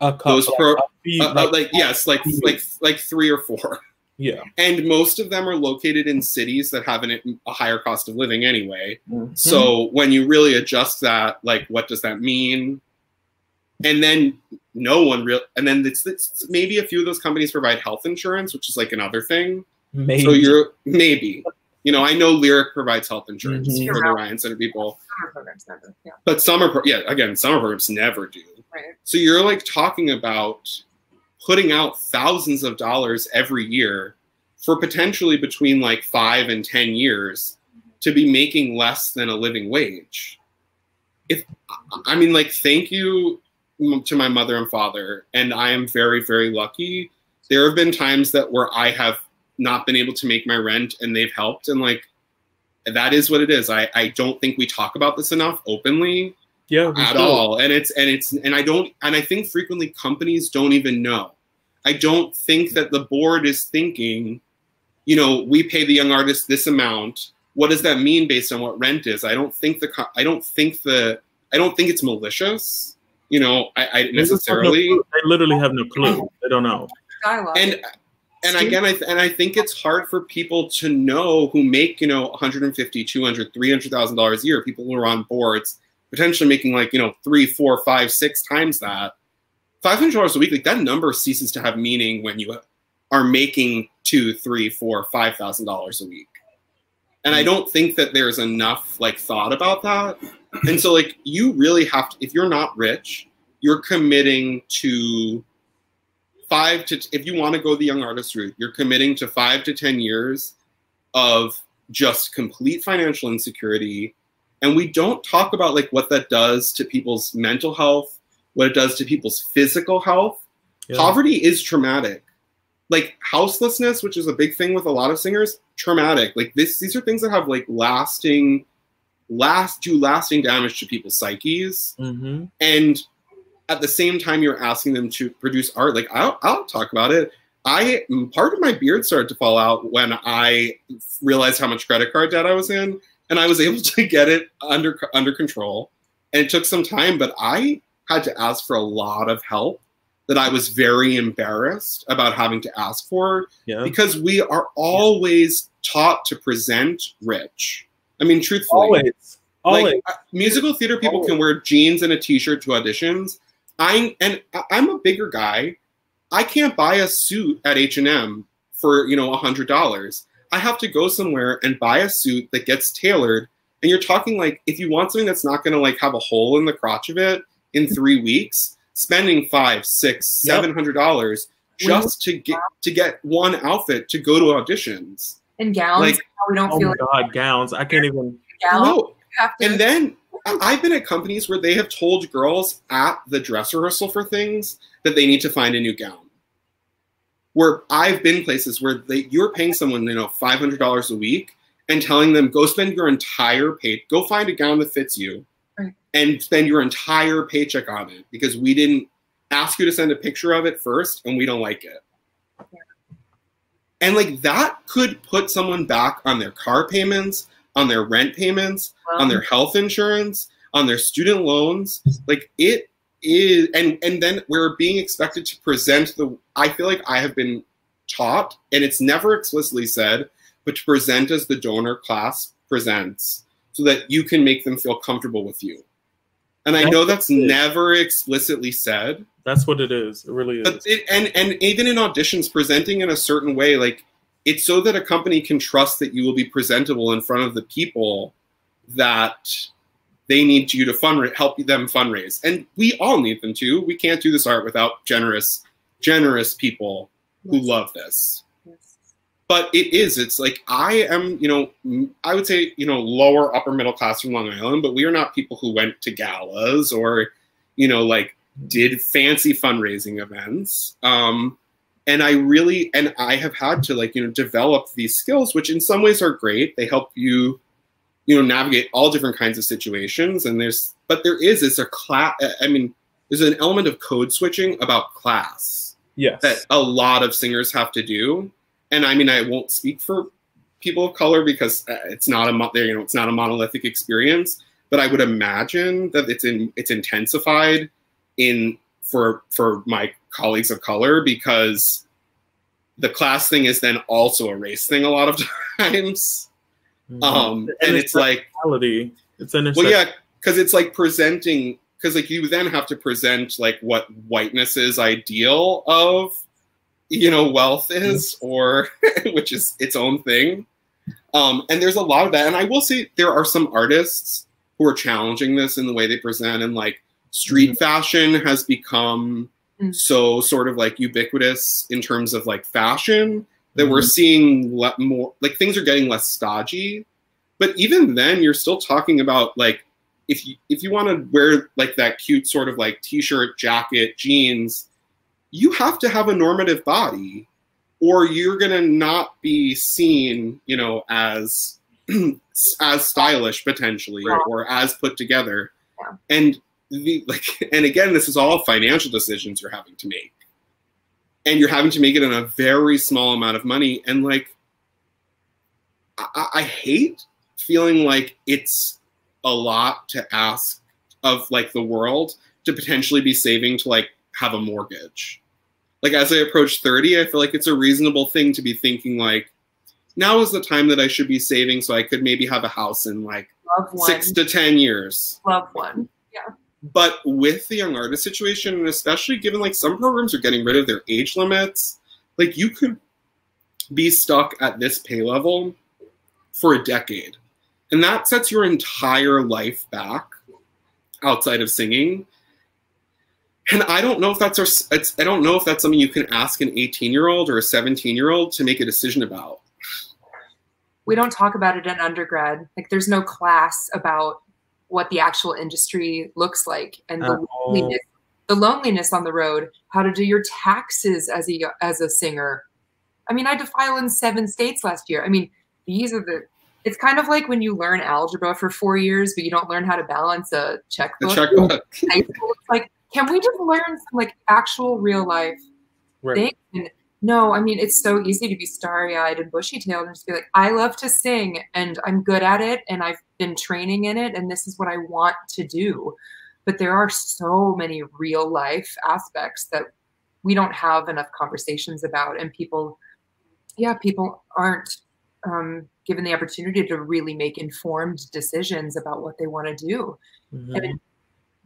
A couple, Those pro, uh, uh, like, like yes, like like like three or four. Yeah, and most of them are located in cities that have an, a higher cost of living anyway. Mm-hmm. So when you really adjust that, like, what does that mean? And then no one real, and then it's, it's maybe a few of those companies provide health insurance, which is like another thing. Maybe. So you're maybe you know, I know Lyric provides health insurance mm-hmm. for the Ryan Center people. Summer programs never, yeah. But summer, pro- yeah, again, summer programs never do. Right. So you're like talking about putting out thousands of dollars every year for potentially between like five and ten years to be making less than a living wage. If I mean, like, thank you to my mother and father, and I am very, very lucky. There have been times that where I have not been able to make my rent and they've helped. And like that is what it is. I i don't think we talk about this enough openly yeah at all. And it's and it's and i don't and i think frequently companies don't even know. I don't think that the board is thinking you know we pay the young artist this amount. What does that mean based on what rent is? I don't think the i don't think the i don't think it's malicious you know i, I necessarily no they literally have no clue. I don't know. And and again I th- and i think it's hard for people to know who make you know 150 200 300000 dollars a year. People who are on boards potentially making like you know three four five six times that. $500 a week like that number ceases to have meaning when you are making two three four five thousand dollars a week. And i mm. don't think that there's enough like thought about that. And so like you really have to if you're not rich you're committing to five to if you want to go the young artist route, you're committing to five to ten years of just complete financial insecurity. And we don't talk about like what that does to people's mental health, what it does to people's physical health. Yeah. Poverty is traumatic. Like houselessness, which is a big thing with a lot of singers, traumatic. Like this, these are things that have like lasting, last do lasting damage to people's psyches. Mm-hmm. And at the same time you're asking them to produce art like I'll, I'll talk about it i part of my beard started to fall out when i realized how much credit card debt i was in and i was able to get it under under control and it took some time but i had to ask for a lot of help that I was very embarrassed about having to ask for Yeah. because we are always taught to present rich. I mean, truthfully, Always. Always. like uh, musical theater people can wear jeans and a t-shirt to auditions. I'm and I- I'm a bigger guy. I can't buy a suit at H&M for, you know, a $100. I have to go somewhere and buy a suit that gets tailored. And you're talking like if you want something that's not going to like have a hole in the crotch of it in mm-hmm. 3 weeks, spending five, six, Yep. seven hundred dollars just mm-hmm. to get to get one outfit to go to auditions. And gowns, Like, we don't oh feel my like God, gowns. I can't even. gowns No. And then I- I've been at companies where they have told girls at the dress rehearsal for things that they need to find a new gown. Where I've been places where they, you're paying someone, you know, five hundred dollars a week and telling them go spend your entire pay, go find a gown that fits you, Right. and spend your entire paycheck on it because we didn't ask you to send a picture of it first and we don't like it. And like that could put someone back on their car payments, on their rent payments, on their health insurance, on their student loans. Like it is, and and then we're being expected to present the. I feel like I have been taught, and it's never explicitly said, but to present as the donor class presents, so that you can make them feel comfortable with you. And I know that's That's never explicitly said, That's what it is. It really is. but it, and and even in auditions, presenting in a certain way, like it's so that a company can trust that you will be presentable in front of the people that they need you to fund help them fundraise, and we all need them to. We can't do this art without generous, generous people who Yes. love this. Yes. But it is. It's like I am. You know, i would say you know lower upper middle class from Long Island, but we are not people who went to galas or, you know, like did fancy fundraising events. Um, and I really and I have had to like you know develop these skills, which in some ways are great. They help you, you know, navigate all different kinds of situations. And there's but there is is a class. I mean, there's an element of code switching about class yes. that a lot of singers have to do. And I mean, I won't speak for people of color because uh, it's not a you know it's not a monolithic experience. But I would imagine that it's in it's intensified in for for my colleagues of color because the class thing is then also a race thing a lot of times. Mhm. Um, and it's like Reality. It's an well, yeah, because it's like presenting because like you then have to present like what whiteness's ideal of you know wealth is, or which is its own thing. Um, and there's a lot of that, and I will say there are some artists who are challenging this in the way they present, and like street fashion has become Mm. so sort of like ubiquitous in terms of like fashion that we're Mhm. seeing le- more like things are getting less stodgy but even then you're still talking about like if you if you want to wear like that cute sort of like t-shirt jacket jeans you have to have a normative body or you're going to not be seen you know as as stylish potentially Right. or as put together Yeah. and the like and again this is all financial decisions you're having to make. And you're having to make it in a very small amount of money. And like I, I hate feeling like it's a lot to ask of like the world to potentially be saving to like have a mortgage. Like as i approach 30 i feel like it's a reasonable thing to be thinking like now is the time that i should be saving so i could maybe have a house in like six to ten years. Love one. But with the young artist situation and especially given like some programs are getting rid of their age limits like you could be stuck at this pay level for a decade. And that sets your entire life back outside of singing. And i don't know if that's it's, i don't know if that's something you can ask an 18 year old or a 17 year old to make a decision about. We don't talk about it in undergrad. Like there's no class about what the actual industry looks like and the loneliness, the loneliness on the road, how to do your taxes as a as a singer. I mean, I had to file in seven states last year. I mean, these are the it's kind of like when you learn algebra for four years, but you don't learn how to balance a the checkbook. checkbook it's like, can we just learn some like actual real life Right. thing. And no, I mean, it's so easy to be starry eyed and bushy tailed and just be like, I love to sing and I'm good at it and I've been training in it and this is what I want to do. but there are so many real life aspects that we don't have enough conversations about and people yeah people aren't um, given the opportunity to really make informed decisions about what they want to do mm-hmm. and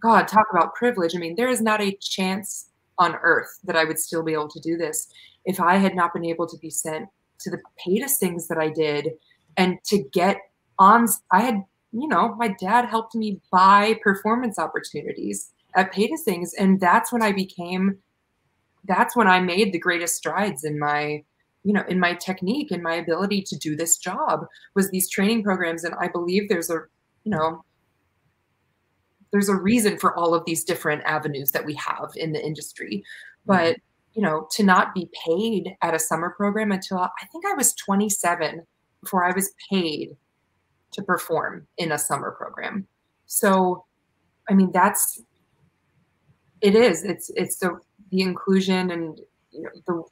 god talk about privilege i mean there is not a chance on earth that i would still be able to do this if i had not been able to be sent to the PAETAS things that i did and to get on i had you know my dad helped me buy performance opportunities at PAETAS things and that's when i became that's when I made the greatest strides in my, you know, in my technique and my ability to do this job was these training programs. And I believe there's a, you know, there's a reason for all of these different avenues that we have in the industry. Mm-hmm. But, you know, to not be paid at a summer program until I think I was 27 before I was paid to perform in a summer program. So, I mean, that's it is. It's it's the the inclusion and you know, the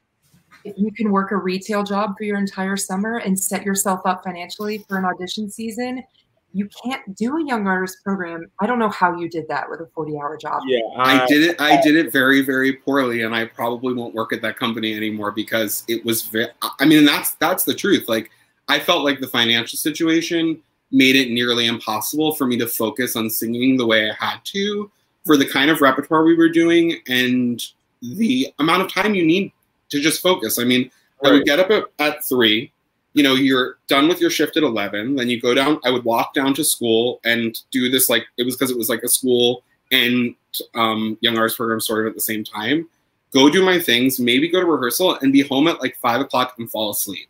if you can work a retail job for your entire summer and set yourself up financially for an audition season, you can't do a young artist program. I don't know how you did that with a 40 hour job. Yeah, I, I did it. I did it very, very poorly, and I probably won't work at that company anymore because it was very. I mean, that's that's the truth. Like, I felt like the financial situation made it nearly impossible for me to focus on singing the way I had to for the kind of repertoire we were doing and the amount of time you need to just focus. I mean, right. I would get up at, at three, you know, you're done with your shift at 11, then you go down, I would walk down to school and do this like, it was because it was like a school and um, young arts program sort of at the same time. Go do my things, maybe go to rehearsal and be home at like five o'clock and fall asleep.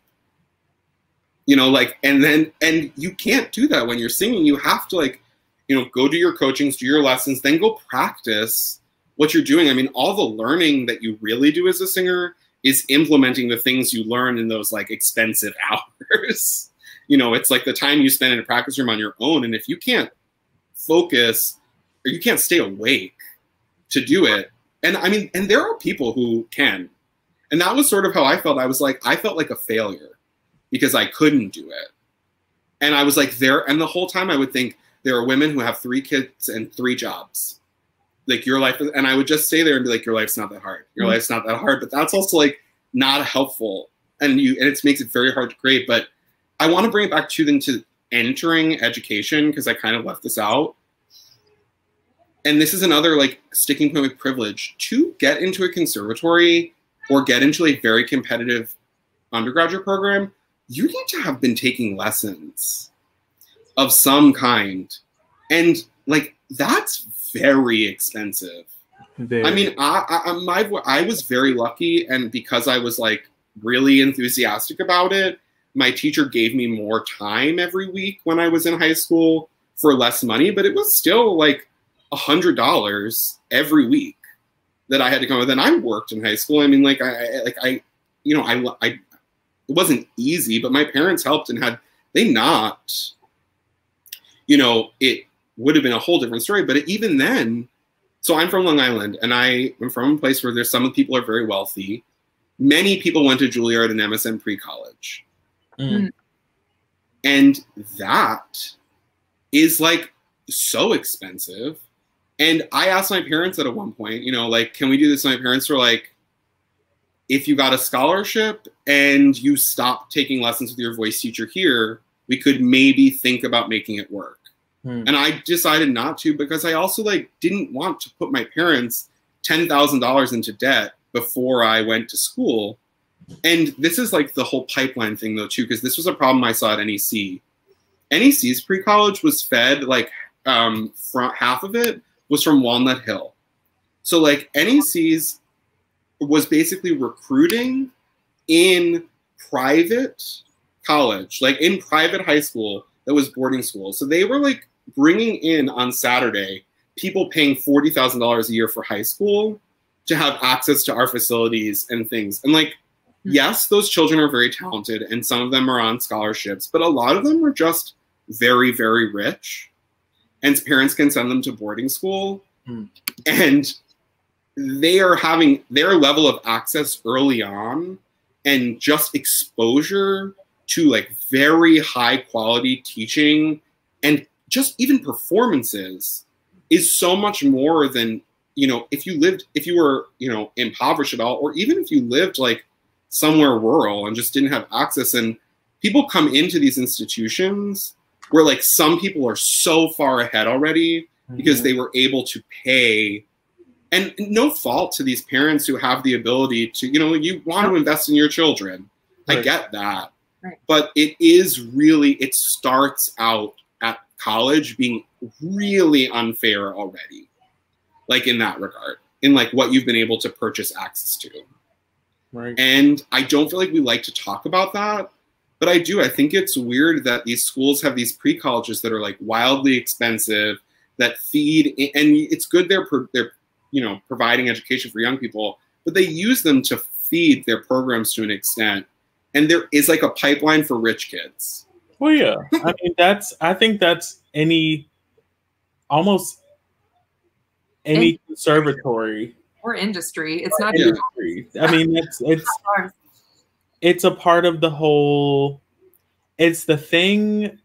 You know, like, and then, and you can't do that when you're singing. You have to like, you know, go do your coachings, do your lessons, then go practice what you're doing. I mean, all the learning that you really do as a singer is implementing the things you learn in those like expensive hours. you know, it's like the time you spend in a practice room on your own. And if you can't focus or you can't stay awake to do it, and I mean, and there are people who can. And that was sort of how I felt. I was like, I felt like a failure because I couldn't do it. And I was like, there, and the whole time I would think there are women who have three kids and three jobs. Like your life and i would just stay there and be like your life's not that hard. Your mm-hmm. life's not that hard. But that's also like not helpful. And you and it makes it very hard to create. But i want to bring it back to then to entering education because i kind of left this out. And this is another like sticking point with privilege. To get into a conservatory or get into a very competitive undergraduate program you need to have been taking lessons of some kind and like that's very expensive. Very. I mean, I, I my I was very lucky, and because I was like really enthusiastic about it, my teacher gave me more time every week when I was in high school for less money, but it was still like a hundred dollars every week that I had to come with. And I worked in high school. I mean, like I like I, you know, I I it wasn't easy, but my parents helped and had they not, you know, it would have been a whole different story. But even then, so I'm from Long Island, and I am from a place where there's some people are very wealthy. Many people went to Juilliard and MSM pre-college, mm. and that is like so expensive. And I asked my parents at a one point, you know, like, can we do this? And my parents were like, if you got a scholarship and you stopped taking lessons with your voice teacher here, we could maybe think about making it work. Hmm. And I decided not to because I also like didn't want to put my parents ten thousand dollars into debt before I went to school. And this is like the whole pipeline thing though too, because this was a problem I saw at NEC. NEC's pre-college was fed like um, front half of it was from Walnut Hill. So like NEC's was basically recruiting in private college, like in private high school that was boarding school. So they were like bringing in on Saturday people paying forty thousand dollars a year for high school to have access to our facilities and things. And like, hmm. yes, those children are very talented, and some of them are on scholarships, but a lot of them are just very, very rich, and parents can send them to boarding school, mm. and they are having their level of access early on and just exposure to like very high quality teaching and just even performances is so much more than you know if you lived if you were you know impoverished at all or even if you lived like somewhere rural and just didn't have access and people come into these institutions where like some people are so far ahead already because mm-hmm. they were able to pay and no fault to these parents who have the ability to you know you want to invest in your children. Right. i get that. Right. but it is really it starts out at college being really unfair already like in that regard in like what you've been able to purchase access to. Right. And i don't feel like we like to talk about that but i do. I think it's weird that these schools have these pre-colleges that are like wildly expensive that feed and it's good they're they're you know providing education for young people but they use them to feed their programs to an extent. And there is like a pipeline for rich kids. Well yeah. I mean that's i think that's any almost any and, conservatory. Or industry. It's not industry. yeah. i mean it's it's it's a part of the whole it's the thing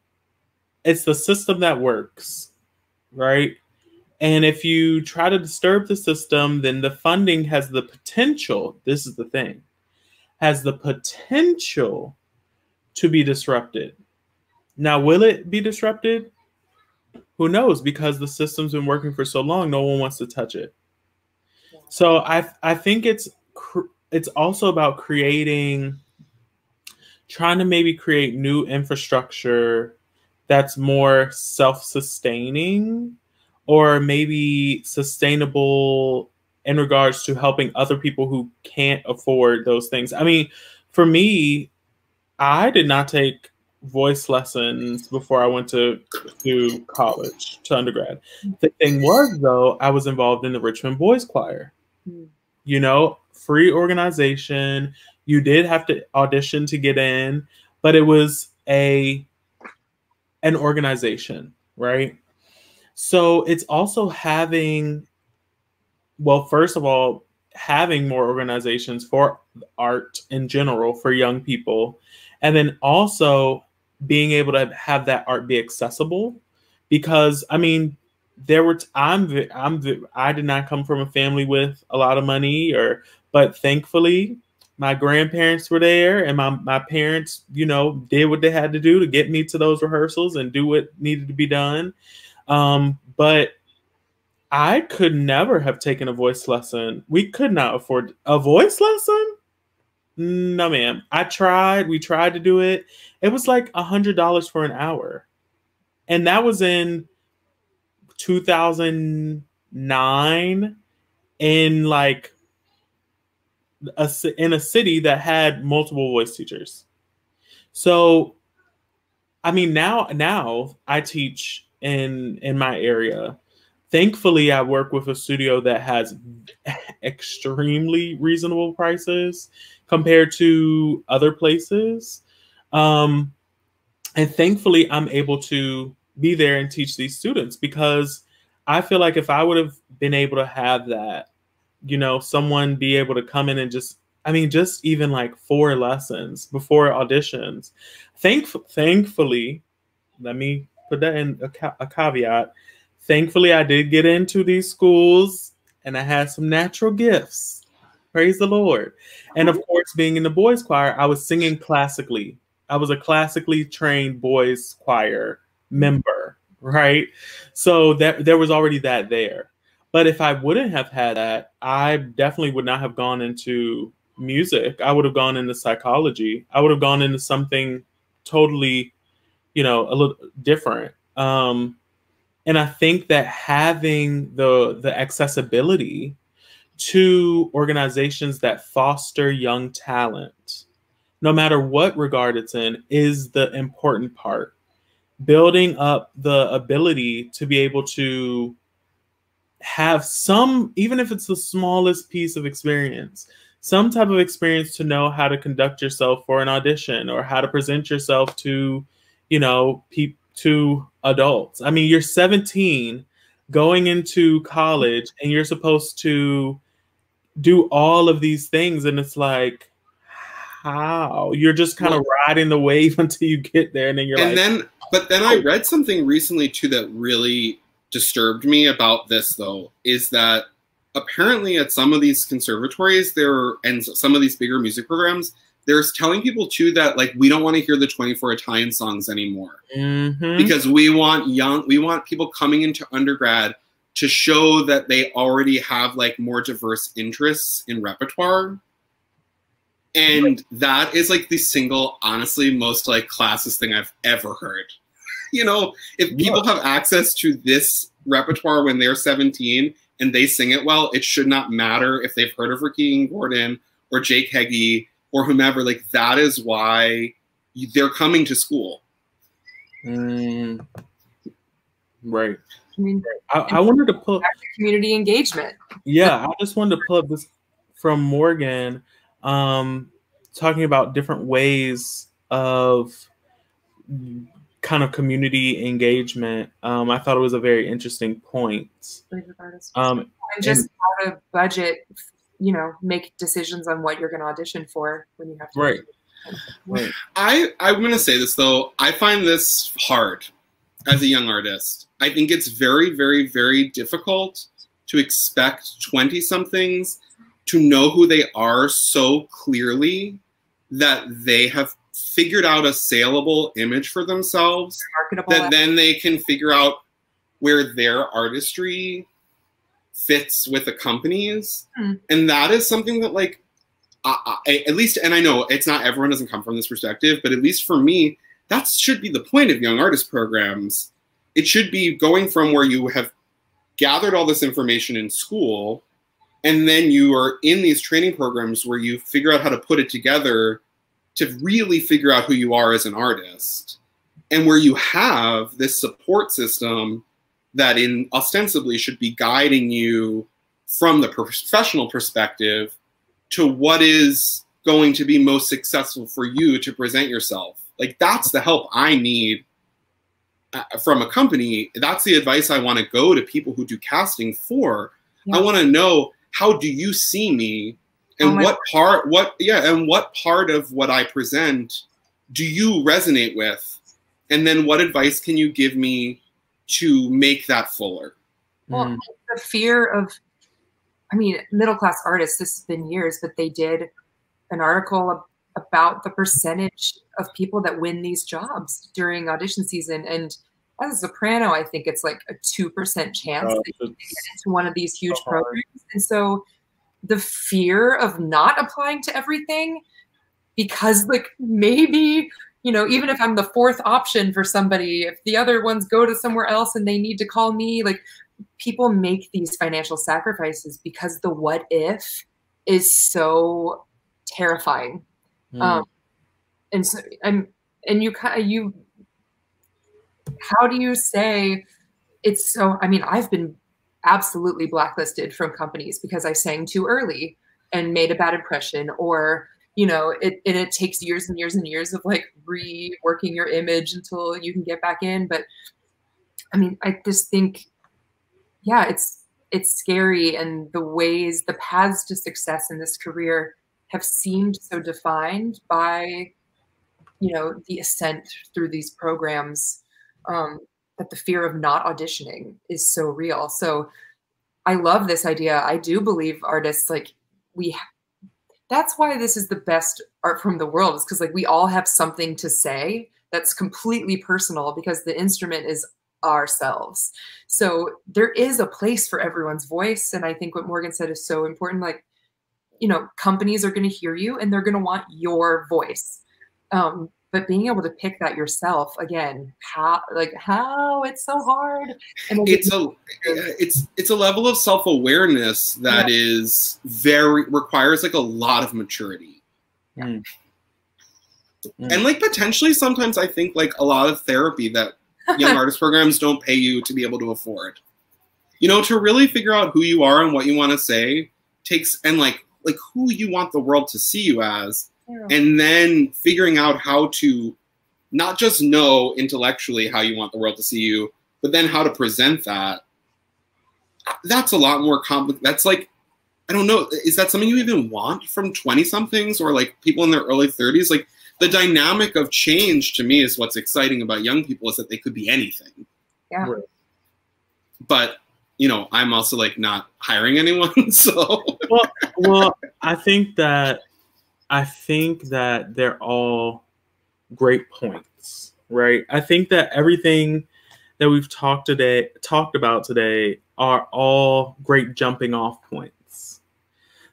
it's the system that works right and if you try to disturb the system, then the funding has the potential, this is the thing, has the potential to be disrupted. Now, will it be disrupted? Who knows? Because the system's been working for so long, no one wants to touch it. So I I think it's it's also about creating trying to maybe create new infrastructure that's more self-sustaining or maybe sustainable in regards to helping other people who can't afford those things. I mean, for me, I did not take voice lessons before I went to to college to undergrad. The thing was though, I was involved in the Richmond Boys Choir. Mm. You know, free organization. You did have to audition to get in, but it was a an organization, right? So it's also having, well, first of all, having more organizations for art in general for young people. And then also being able to have that art be accessible. Because, I mean, there were t- I'm I'm I did not come from a family with a lot of money or but thankfully my grandparents were there and my, my parents you know did what they had to do to get me to those rehearsals and do what needed to be done um, but I could never have taken a voice lesson. We could not afford a voice lesson. No, ma'am. I tried. We tried to do it. It was like a hundred dollars for an hour, and that was in 2009 in like a in a city that had multiple voice teachers. So, I mean, now now I teach in in my area. Thankfully, I work with a studio that has extremely reasonable prices compared to other places. Um, and thankfully, I'm able to be there and teach these students because I feel like if I would have been able to have that, you know, someone be able to come in and just, I mean, just even like four lessons before auditions. Thank, thankfully, let me put that in a, ca- a caveat. Thankfully, I did get into these schools and I had some natural gifts. Praise the Lord. And of course, being in the boys' choir, I was singing classically. I was a classically trained boys' choir member, right? So that there was already that there. But if I wouldn't have had that, I definitely would not have gone into music. I would have gone into psychology. I would have gone into something totally you know, a little different. Um, and I think that having the the accessibility to organizations that foster young talent, no matter what regard it's in, is the important part. Building up the ability to be able to have some, even if it's the smallest piece of experience, some type of experience to know how to conduct yourself for an audition or how to present yourself to you know, pe- to adults. I mean, you're 17 going into college and you're supposed to do all of these things and it's like how you're just kind of riding the wave until you get there and then you're and like then but then i oh. read something recently too that really disturbed me about this though is that apparently at some of these conservatories there and some of these bigger music programs there's telling people too that like we don't want to hear the 24 Italian songs anymore. Mhm. because we want young we want people coming into undergrad to show that they already have like more diverse interests in repertoire. And that is like the single honestly most like classist thing i've ever heard. You know if people have access to this repertoire when they're 17 and they sing it well it should not matter if they've heard of Ricky Ian Gordon or Jake Heggie or whomever like that is why you- they're coming to school Mm. Right. I mean, I, I wanted to pull. community engagement. Yeah, I just wanted to pull up this from Morgan, um, talking about different ways of kind of community engagement. Um, I thought it was a very interesting point. Um, and just how to budget, you know, make decisions on what you're going to audition for when you have to. Right. right. I I'm gonna say this though. I find this hard as a young artist. I think it's very, very, very difficult to expect twenty somethings to know who they are so clearly that they have figured out a saleable image for themselves Marketable. that then they can figure out where their artistry fits with the companies Hmm. and that is something that like I, I, at least and i know it's not everyone doesn't come from this perspective but at least for me that should be the point of young artist programs it should be going from where you have gathered all this information in school and then you are in these training programs where you figure out how to put it together to really figure out who you are as an artist and where you have this support system that in ostensibly should be guiding you from the professional perspective to what is going to be most successful for you to present yourself. Like that's the help i need uh, from a company. That's the advice i want to go to people who do casting for. I want to know how do you see me? And much- what part what yeah and what part of what i present do you resonate with? And then what advice can you give me to make that fuller Well, Mm. the fear of, I mean, middle class artists, this has been years, but they did an article about the percentage of people that win these jobs during audition season. And as a soprano, I think it's like a 2% chance Uh, that you get into one of these huge so programs. And so the fear of not applying to everything because like maybe you know even if i'm the fourth option for somebody if the other ones go to somewhere else and they need to call me like people make these financial sacrifices because the what if is so terrifying Mm. um and so i'm and you kind of you how do you say it's so i mean i've been absolutely blacklisted from companies because i sang too early and made a bad impression or you know it and it takes years and years and years of like reworking your image until you can get back in but i mean i just think yeah it's it's scary and the ways the paths to success in this career have seemed so defined by you know the ascent through these programs um, that the fear of not auditioning is so real. So i love this idea. I do believe artists like we that's why this is the best art from the world is because like we all have something to say that's completely personal because the instrument is ourselves. So there is a place for everyone's voice and i think what morgan said is so important like you know companies are going to hear you and they're going to want your voice. Um, but being able to pick that yourself again how like how it's so hard and I it's a it's it's a level of self-awareness that is very requires like a lot of maturity Mm. Mm. and like potentially sometimes i think like a lot of therapy that young artist programs don't pay you to be able to afford you know to really figure out who you are and what you want to say takes and like like who you want the world to see you as Yeah. And then figuring out how to not just know intellectually how you want the world to see you but then how to present that that's a lot more complex that's like i don't know is that something you even want from 20 somethings or like people in their early 30s like the dynamic of change to me is what's exciting about young people is that they could be anything Yeah. Right. but you know, I'm also like not hiring anyone. So well, well, I think that I think that they're all great points, right? I think that everything that we've talked today talked about today are all great jumping off points.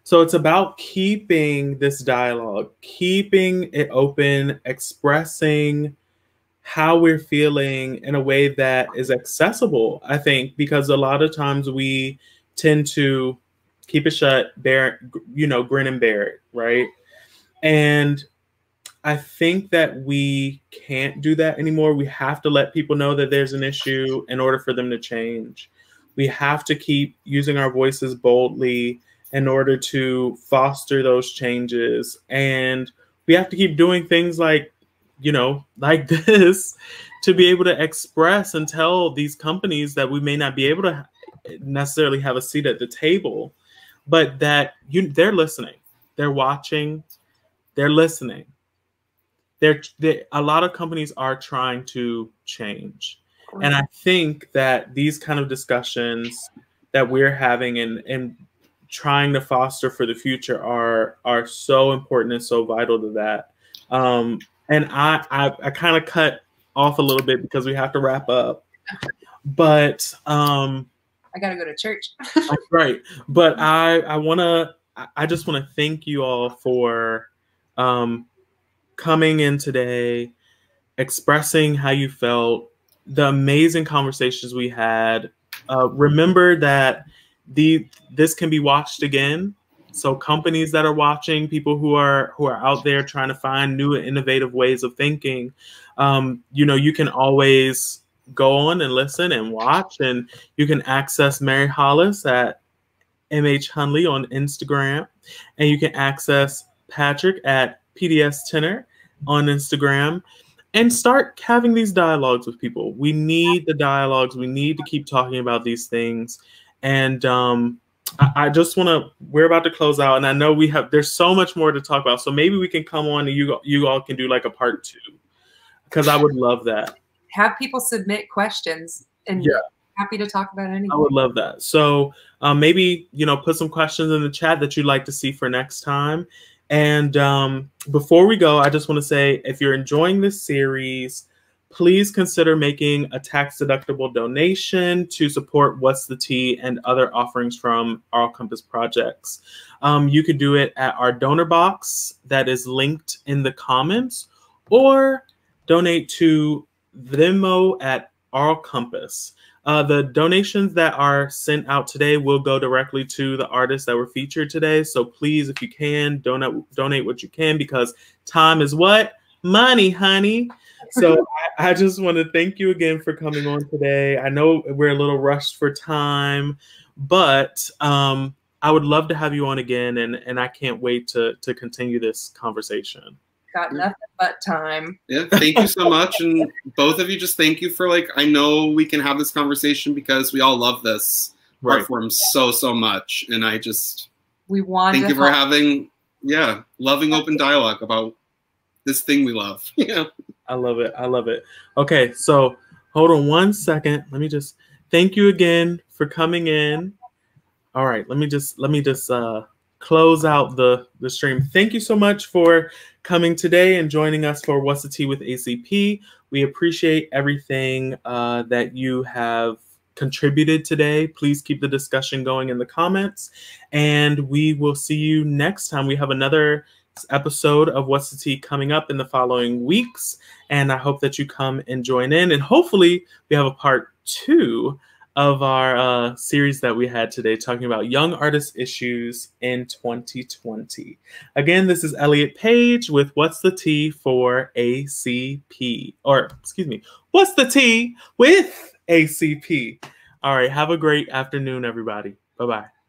So it's about keeping this dialogue, keeping it open, expressing how we're feeling in a way that is accessible, I think, because a lot of times we tend to keep it shut, bear, you know, grin and bear it, right? And I think that we can't do that anymore. We have to let people know that there's an issue in order for them to change. We have to keep using our voices boldly in order to foster those changes. And we have to keep doing things like, you know, like this to be able to express and tell these companies that we may not be able to necessarily have a seat at the table, but that you they're listening, they're watching, they're listening they're, they, a lot of companies are trying to change. And I think that these kind of discussions that we're having and, and trying to foster for the future are are so important and so vital to that. Um, and I I, I kind of cut off a little bit because we have to wrap up. But um, I gotta go to church. right. But I I wanna I just want to thank you all for um, coming in today, expressing how you felt, the amazing conversations we had. Uh, remember that the this can be watched again. So companies that are watching, people who are who are out there trying to find new and innovative ways of thinking, um, you know, you can always go on and listen and watch, and you can access Mary Hollis at MH Hundley on Instagram, and you can access Patrick at PDS Tenor on Instagram and start having these dialogues with people. We need the dialogues. We need to keep talking about these things. And um, I, I just want to. We're about to close out, and I know we have. There's so much more to talk about. So maybe we can come on and you you all can do like a part two, because I would love that. Have people submit questions, and yeah. happy to talk about anything. I would love that. So um, maybe you know put some questions in the chat that you'd like to see for next time, and um, before we go, I just want to say if you're enjoying this series, please consider making a tax deductible donation to support What's the Tea and other offerings from Aural Compass projects. Um, you could do it at our donor box that is linked in the comments or donate to Venmo at Aural Compass. Uh, the donations that are sent out today will go directly to the artists that were featured today. So please, if you can, donate donate what you can because time is what money, honey. So I, I just want to thank you again for coming on today. I know we're a little rushed for time, but um, I would love to have you on again, and and I can't wait to to continue this conversation got nothing but time. Yeah, thank you so much. and both of you, just thank you for like, I know we can have this conversation because we all love this right. art form so, so much. And I just, we want thank you for having, yeah, loving open dialogue about this thing we love. yeah. I love it. I love it. Okay. So hold on one second. Let me just thank you again for coming in. All right. Let me just, let me just, uh, close out the the stream. Thank you so much for coming today and joining us for What's the Tea with ACP. We appreciate everything uh, that you have contributed today. Please keep the discussion going in the comments, and we will see you next time. We have another episode of What's the Tea coming up in the following weeks, and I hope that you come and join in. And hopefully, we have a part two of our uh, series that we had today, talking about young artist issues in 2020. Again, this is Elliott Paige with What's the Tea for ACP? Or, excuse me, What's the Tea with ACP? All right, have a great afternoon, everybody. Bye bye.